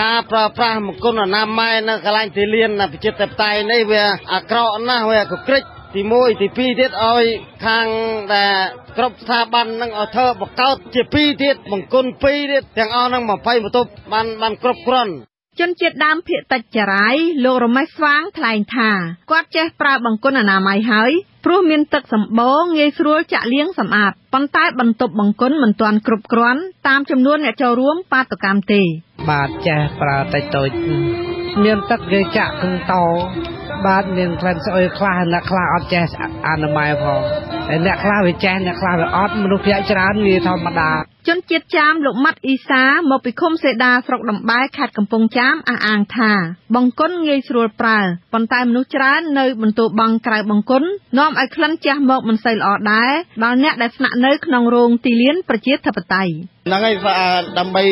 Speaker 18: ការប្រើប្រាស់បង្គន់អនាម័យនៅកន្លែងទីលានប្រជាធិបតេយ្យនេះវាអាក្រក់ណាស់វាកក្រិចទី1ទី2ទៀតឲ្យខាងដែលគ្រប់ស្ថាប័ននឹងឲ្យធ្វើបកកើតជា2ទៀតបង្គន់2ទៀតទាំងអស់នឹង20បន្ទប់បានបានគ្រប់គ្រាន់
Speaker 27: ជនជាតិដើមភាគតិចចារាយលោករមេស្វាងថ្លែងថាគាត់ចេះប្រើបង្គន់អនាម័យហើយព្រោះមានទឹកសម្បូរងាយស្រួលចាក់លាងសម្អាតប៉ុន្តែបន្ទប់បង្គន់មិនទាន់គ្រប់គ្រាន់តាមចំនួនអ្នកចូលរួមបាតុកម្មទេ
Speaker 28: បាទចេះប្រើតិចតូចមានទឹកគេចាក់គឹងតោបាទមានក្លិនស្អុយខ្លះអ្នកខ្លះអត់ចេះអនាម័យផងហើយអ្នកខ្លះវាចេះអ្នកខ្លះវាអត់មនុស្សភាគច្រើនវាធម្មតា
Speaker 27: ជនជាតិចាមលោកម៉ាត់អ៊ីសាមកពីឃុំសេដាស្រុកដំបែខេត្តកំពង់ចាមអះអាងថាបង្គន់ងាយស្រួលប្រើប៉ុន្តែមនុស្សច្រើននៅបន្ទោបង់ក្រៅបង្គន់នាំឲ្យក្លិនជះមកមិនសូវល្អដែរដល់អ្នកដែលស្នាក់នៅក្នុងរោងទីលានប្រជាធិបតេយ្យ
Speaker 18: ហ្នឹងហើយដើម្បី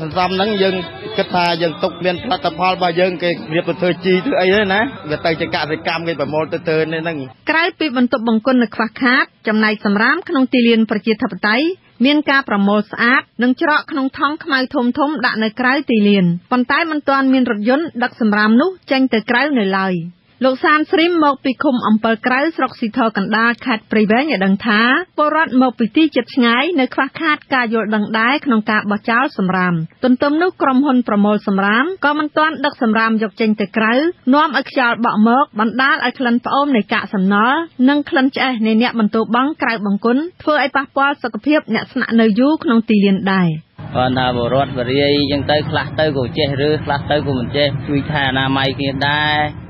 Speaker 18: សន្សំហ្នឹងយើងគិតថាយើងទុកមានផលិតផលរបស់យើងគេរៀបទៅធ្វើជីធ្វើអីទេណាវាទៅជាកសិកម្មគេប្រមូលទៅទៅនេះហ្នឹង
Speaker 27: ក្រៅពីបន្ទប់បង្គន់នៅខ្វះខាតចំណែកសម្រាមក្នុងទីលានប្រជាធិបតេយ្យ មានការប្រមូលស្អាត និងច្រកក្នុងថង់ខ្មៅធំធំដាក់នៅក្រៅទីលាន ប៉ុន្តែមិនទាន់មានរថយន្តដឹកសម្រាមនោះចេញទៅក្រៅនៅឡើយ។ លោកសានស្រីមមកពីឃុំអំពិលក្រៅស្រុកស៊ីធរកណ្ដាលខេត្តព្រៃវែងឲ្យដឹងថាពលរដ្ឋមកពីទីជិតឆ្ងាយនៅខ្វះខាតការយល់ដឹងដែរក្នុងការបោះចោលសម្រាមទន្ទឹមនោះក្រុមហ៊ុនប្រមូលសម្រាមក៏មិនទាន់ដឹកសម្រាមយកចេញទៅក្រៅនាំឲ្យខ្យល់បក់មកបណ្ដាលឲ្យក្លិនផ្អូមនៃកាកសំណល់និងក្លិនឆ្អេះនៃអ្នកបន្ទោបង់ក្រៅបង្គន់ធ្វើឲ្យប៉ះពាល់សុខភាពអ្នកស្នាក់នៅយូរក្នុងទីលានដែរ
Speaker 29: គាត់ថាបរដ្ឋបរិយអញ្ចឹងទៅខ្លះទៅក៏ចេះឬខ្លះទៅក៏មិនចេះជួយថែអនាម័យគ្នាដែរ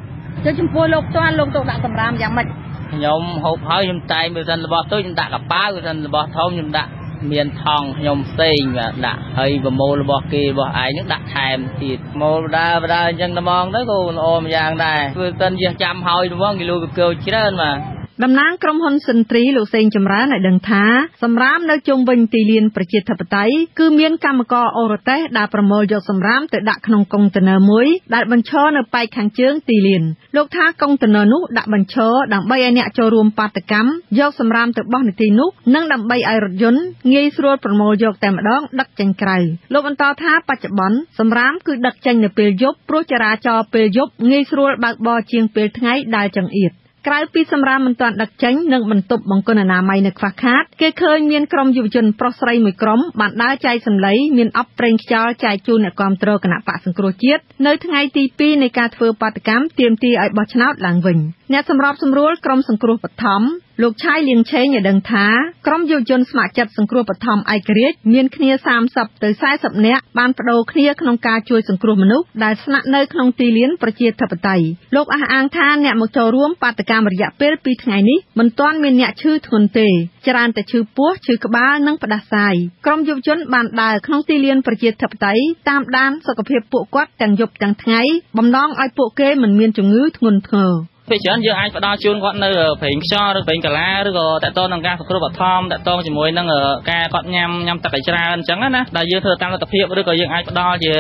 Speaker 27: ចុះចំពោះលោកផ្ទាល់លោកទៅដាក់សម្រាមយ៉ាងម៉េច
Speaker 29: ខ្ញុំហូបហើយខ្ញុំតែងបើសិនរបស់តូចខ្ញុំដាក់កប៉ាវបើសិនរបស់ធំខ្ញុំដាក់មានថងខ្ញុំផ្សេងបាទដាក់ហើយប្រមូលរបស់គេរបស់ឯងនឹងដាក់ថែមទៀតម៉ូលបដាបដាអញ្ចឹងតែហ្មងទៅក៏ល្អម្យ៉ាងដែរធ្វើសិនយកចាំហើយហ្មងគេលូកកោច្រើនបាទ
Speaker 27: តំណាងក្រុមហ៊ុនសិនទ្រីលោកសេងចម្រើនឲ្យដឹងថាសម្រាមនៅជុំវិញទីលានប្រជាធិបតេយ្យគឺមានកម្មករអូរ៉ូតេសដែលប្រមូលយកសម្រាមទៅដាក់ក្នុងកុងតឺន័រមួយដែលបញ្ឈរនៅប៉ែកខាងជើងទីលានលោកថាកុងតឺន័រនោះដាក់បញ្ឈរដើម្បីឲ្យអ្នកចូលរួមបាតកម្មយកសម្រាមទៅបោះនៅទីនោះនិងដើម្បីឲ្យរថយន្តងាយស្រួលប្រមូលយកតែម្ដងដឹកចេញក្រៅលោកបន្តថាបច្ចុប្បន្នសម្រាមគឺដឹកចេញនៅពេលយប់ព្រោះចរាចរណ៍ពេលយប់ងាយស្រួលបើកបរជាងពេលថ្ងៃដែលចង្អៀត ក្រៅពីសម្រាមមិនទាន់ដឹកចេញនិងបន្ទប់បង្គន់អនាម័យនៅខ្វះខាត គេឃើញមានក្រុមយុវជនប្រុសស្រីមួយក្រុមបានដើរចែកសម្លីមានអបប្រេងខ្យល់ចែកជូនអ្នកគាំទ្រគណៈបកសង្គ្រោះជាតិនៅថ្ងៃទី2នៃការធ្វើបាតកម្មទាមទារឲ្យបោះឆ្នោតឡើងវិញអ្នកសម្របសម្រួលក្រុមសង្គ្រោះបឋមលោកឆាយលៀងឆេងឲ្យដឹងថាក្រុមយុវជនស្ម័គ្រចិត្តសង្គ្រោះបឋមឯករាជ្យមានគ្នា30ទៅ40នាក់បានបដូរគ្នាក្នុងការជួយសង្គ្រោះមនុស្សដែលស្នាក់នៅក្នុងទីលានប្រជាធិបតេយ្យលោកអះអាងថាអ្នកមកចូលរួមបាតកម្មរយៈពេល2ថ្ងៃនេះមិនទាន់មានអ្នកឈឺធ្ងន់ទេច្រើនតែឈឺពោះឈឺក្បាលនិងផ្ដាសាយក្រុមយុវជនបានដើរក្នុងទីលានប្រជាធិបតេយ្យតាមដានសុខភាពពួកគាត់ទាំងយប់ទាំងថ្ងៃបំណងឲ្យពួកគេមិនមានជំងឺធ្ងន់ធ្ងរ
Speaker 30: ពេលច្រើនយើងអាចផ្ដល់ជូនគាត់នៅប្រេងខ្យល់ឬប្រេងកាឡាឬក៏តកតនឹងការសង្គ្រោះបឋមតកតជាមួយនឹងការគាត់ញ៉ាំញ៉ាំទឹកឲ្យច្រើនអញ្ចឹងណាដែលយើងធ្វើតាមលទ្ធភាពឬក៏យើងអាចផ្ដល់ជា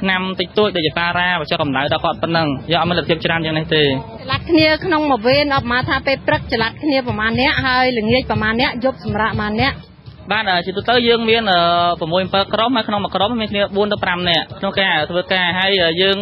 Speaker 30: ថ្នាំតិចតួចដូចជាតារ៉ាបញ្ចុះកម្ដៅដល់គាត់ប៉ុណ្ណឹងយើងអត់មានលទ្ធភាពច្រើនយ៉ាងនេះទេ
Speaker 27: ចល័តគ្នាក្នុងមួយវេនអបមកថាពេលព្រឹកចល័តគ្នាប្រហែលអ្នកហើយល្ងាចប្រហែលអ្នកយប់សម្រាប់ប្រហែលអ្នក
Speaker 30: បាទជាទូទៅយើងមាន6 7ក្រុមហើយក្នុងមួយក្រុមមានគ្នា4ទៅ5នាក់ក្នុងការធ្វើការហើយយើង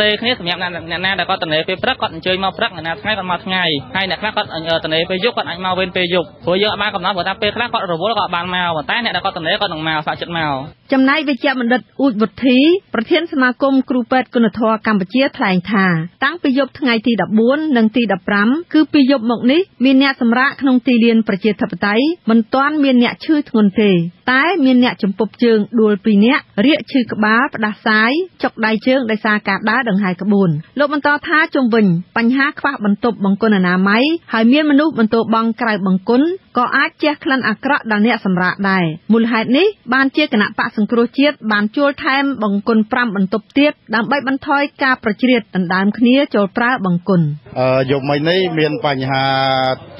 Speaker 30: ទេគ្នាសម្រាប់អ្នកណាដែលគាត់តនេពេលព្រឹកគាត់អញ្ជើញមកព្រឹកអ្នកណាថ្ងៃគាត់មកថ្ងៃហើយអ្នកខ្លះគាត់តនេពេលយប់គាត់អាចមកវេនពេលយប់ព្រោះយើងអត់បានកំណត់ព្រោះថាពេលខ្លះគាត់រវល់គាត់បានមកប៉ុន្តែអ្នកដែលគាត់តនេគាត់នឹងមកសាក់ចិត្តមក
Speaker 27: ចំណែកវិជ្ជបណ្ឌិតអ៊ូចវុធីប្រធានសមាគមគ្រូពេទ្យគុណធម៌កម្ពុជាថ្លែងថាតាំងពីយប់ថ្ងៃទី14និងទី15គឺពីយប់មកនេះមានអ្នកសម្រាកក្នុងទីលានប្រជាធិបតេយ្យមិនទាន់មានអ្នកឈឺធ្ងន់ទេ តែមានអ្នកចំពប់ជើងដួល2នាក់រាកឈឺក្បាលផ្ដាសាយចុកដៃជើងដោយសារការដើរដង្ហែក្បួនលោកបន្តថាជុំវិញបញ្ហាខ្វះបន្ទប់បង្គន់អនាម័យហើយមានមនុស្សបន្ទោបង់ក្រៅបង្គន់ក៏អាចជះក្លិនអាក្រក់ដល់អ្នកសម្រាកដែរមូលហេតុនេះបានជាគណៈបកសង្គ្រោះជាតិបានជួលថែមបង្គន់5បន្ទប់ទៀតដើម្បីបន្ថយការប្រជ្រៀតដណ្ដើមគ្នាចូលប្រើបង្គន់
Speaker 31: អឺយប់មិញនេះមានបញ្ហា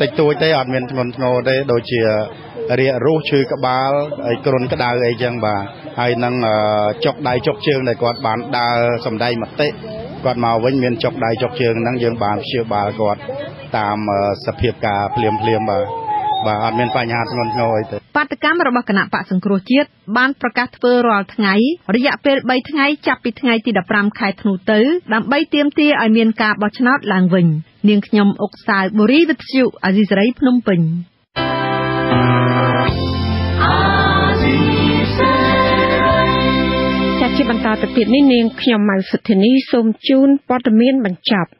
Speaker 31: តិចតួចទេអត់មានធ្ងន់ធ្ងរទេដូចជា រាករូសឈឺក្បាលហើយគ្រុនក្តៅអីចឹងបាទហើយនឹងចុកដៃចុកជើងដែលគាត់បានដើរសំដែងមតិគាត់មកវិញមានចុកដៃចុកជើងហ្នឹងយើងបានព្យាបាលគាត់តាមសភាពការភ្លាមភ្លាមបាទបាទអត់មានបញ្ហាធ្ងន់ធ្ងរអីទេ
Speaker 27: បាតកម្មរបស់គណៈបកសង្គ្រោះជាតិបានប្រកាសធ្វើរាល់ថ្ងៃរយៈពេល3ថ្ងៃចាប់ពីថ្ងៃទី15ខែធ្នូទៅដើម្បីទាមទារឲ្យមានការបោះឆ្នោតឡើងវិញ នាងខ្ញុំអុកសាវបូរីវិទ្យុអាស៊ីសេរីភ្នំពេញ
Speaker 4: ជាបន្តទៅទៀតនេះនាងខ្ញុំម៉ៅសុធានីសូមជូនព័ត៌មានបញ្ចប់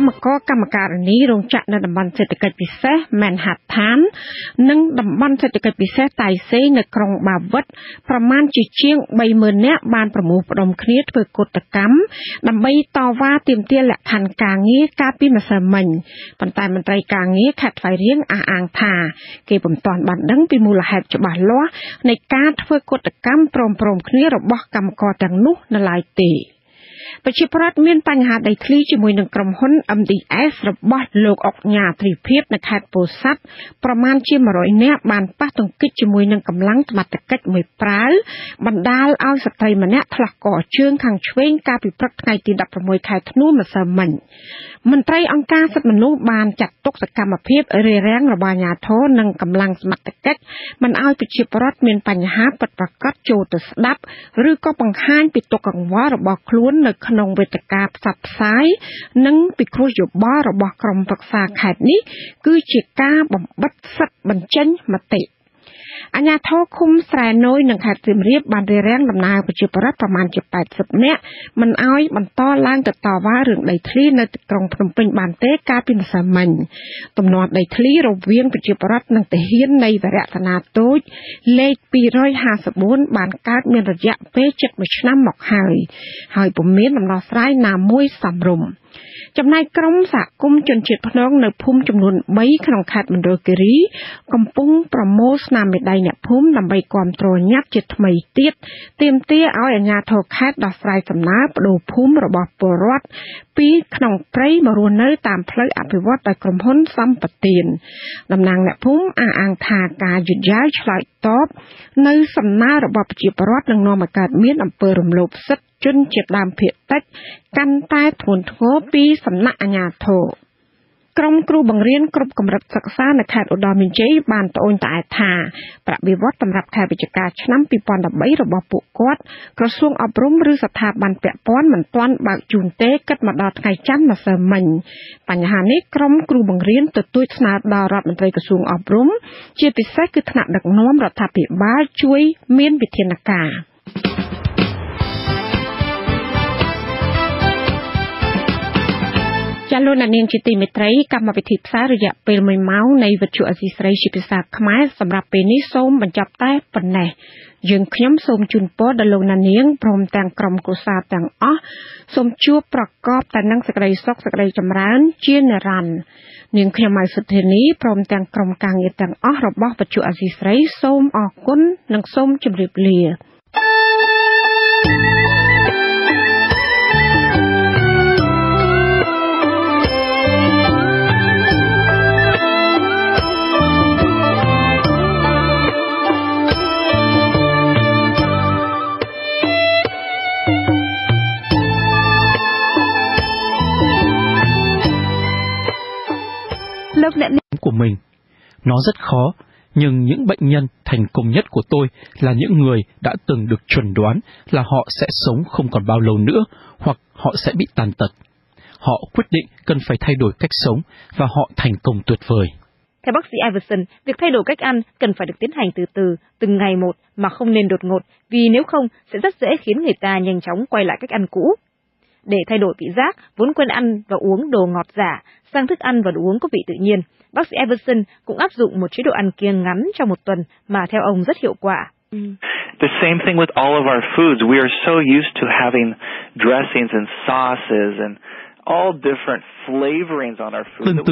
Speaker 4: កម្មករកម្មការិនីរោងចក្រនៅតំបន់សេដ្ឋកិច្ចពិសេស Manhattan និងតំបន់សេដ្ឋកិច្ចពិសេសតៃសេនៅក្រុងបាវិតប្រមាណជាជាង30000នាក់បានប្រមូលផ្ដុំគ្នាធ្វើកោតកម្មដើម្បីតវ៉ាទាមទារលក្ខខណ្ឌការងារកាលពីម្សិលមិញប៉ុន្តែមន្ត្រីការងារខេត្តថ្លៃរៀងអះអាងថា គេពុំទាន់បានដឹងពីមូលហេតុច្បាស់លាស់នៃការធ្វើកោតកម្មព្រមៗគ្នារបស់កម្មករទាំងនោះនៅឡើយទេ។ ប្រជាប្រដ្ឋមានបញ្ហាដីធ្លីជាមួយនឹងក្រុមហ៊ុន MDS របស់លោកអុកញ៉ាទ្រីភិបនៅខេត្តពោធិ៍សាត់ប្រមាណជា100នាក់បានប៉ះទង្គិចជាមួយនឹងកម្លាំងសមត្ថកិច្ចមួយប្រាវបណ្ដាលឲ្យស្ត្រីម្នាក់ឆ្លាស់កជើងខាងឆ្វេងកាលពីព្រឹកថ្ងៃទី16ខែធ្នូម្សិលមិញមន្ត្រីអង្គការសិទ្ធិមនុស្សបានចាត់ទុកសកម្មភាពរារាំងរបស់អាជ្ញាធរនិងកម្លាំងសមត្ថកិច្ចមិនឲ្យប្រជាពលរដ្ឋមានបញ្ហាពិតប្រាកដចូលទៅស្ដាប់ ឬក៏បង្ហាញពីទុកកង្វល់របស់ខ្លួននៅក្នុងវេទិកាផ្សព្វផ្សាយនិងពិគ្រោះយោបល់របស់ក្រុមប្រឹក្សាខេត្តនេះគឺជាការបំបិទសិទ្ធិបញ្ចេញមតិ។ អាជ្ញាធរឃុំស្រែនុយនិងខេត្តសៀមរាបបានរារាំងដំណើរប្រជាពលរដ្ឋប្រមាណជា80នាក់មិនអោយបន្តឡើងទៅតវ៉ារឿងដីធ្លីនៅក្រុងភ្នំពេញបានទេកាលពីម្សិលមិញទំនាស់ដីធ្លីរវាងប្រជាពលរដ្ឋនិងទាហាននៃវរៈសេនាតូចលេខ254បានកើតមានរយៈពេលជិត1ឆ្នាំមកហើយហើយពុំមានដំណោះស្រាយណាមួយសមរម្យចំណែកក្រុមសហគមន៍ជនជាតិភ្នងនៅភូមិចំនួន3ក្នុងខេត្តមណ្ឌលគិរី កំពុងប្រមូលស្នាមមេដៃអ្នកភូមិដើម្បីគ្រប់គ្រងញាត់ជាថ្មីទៀតទាមទារឲ្យអាជ្ញាធរខេត្តដោះស្រាយសំណើបដូរភូមិរបស់ពលរដ្ឋពីក្នុងព្រៃមករស់នៅតាមផ្លូវអភិវឌ្ឍដោយក្រុមហ៊ុនសម្បទានតំណាងអ្នកភូមិអះអាងថាការយឺតយ៉ាវឆ្លើយតបនៅសំណើរបស់ប្រជាពលរដ្ឋនឹងនាំឲ្យកើតមានអំពើរំលោភសិទ្ធិជនជាតិដើមភាគតិច កាន់តែធ្ងន់ធ្ងរពីសំណាក់អាជ្ញាធរ ក្រុមគ្រូបង្រៀនគ្រប់កម្រិតសិក្សានៅខេត្តឧត្តរមានជ័យបានត្អូញត្អែថាប្រាក់បៀវត្សសម្រាប់ខែវិច្ឆិកាឆ្នាំ2013របស់ពួកគាត់ក្រសួងអប់រំឬស្ថាប័នពាក់ព័ន្ធមិនទាន់បើកជូនទេគិតមកដល់ថ្ងៃច័ន្ទម្សិលមិញបញ្ហានេះក្រុមគ្រូបង្រៀនទទូចស្នើដល់រដ្ឋមន្ត្រីក្រសួងអប់រំជាពិសេសគឺថ្នាក់ដឹកនាំរដ្ឋាភិបាលជួយមានវិធានការ ចាលោកអ្នកនាងជាទីមេត្រីកម្មវិធីផ្សាយរយៈពេល1ម៉ោងនៃវិទ្យុអសីស្រីជាភាសាខ្មែរសម្រាប់ពេលនេះសូមបញ្ចប់តែប៉ុណ្ណេះយើងខ្ញុំសូមជូនពរដល់លោកអ្នកនាងព្រមទាំងក្រុមគ្រួសារទាំងអស់សូមជួបប្រកបតែនឹងសេចក្តីសុខសេចក្តីចម្រើន ជានិរន្តរ៍នាងខ្ញុំម៉ៅសុធានីព្រមទាំងក្រុមការងារទាំងអស់របស់វិទ្យុអសីស្រី សូមអរគុណនិងសូមជម្រាបលា
Speaker 32: លោក lớp nện của mình. Nó rất khó, nhưng những bệnh nhân thành công nhất của tôi là những người đã từng được chuẩn đoán là họ sẽ sống không còn bao lâu nữa hoặc họ sẽ bị tàn tật. Họ quyết định cần phải thay đổi cách sống và họ thành công tuyệt vời.
Speaker 33: Theo bác sĩ Iverson, việc thay đổi cách ăn cần phải được tiến hành từ từ, từng ngày một mà không nên đột ngột, vì nếu không sẽ rất dễ khiến người ta nhanh chóng quay lại cách ăn cũ. Để thay đổi vị giác, vốn quen ăn và uống đồ ngọt giả sang thức ăn và đồ uống có vị tự nhiên, bác sĩ Everson cũng áp dụng một chế độ ăn kiêng ngắn trong một tuần mà theo ông rất hiệu quả.
Speaker 34: The same thing with all of our foods. We are so used to having dressings and sauces and all different flavorings on our food.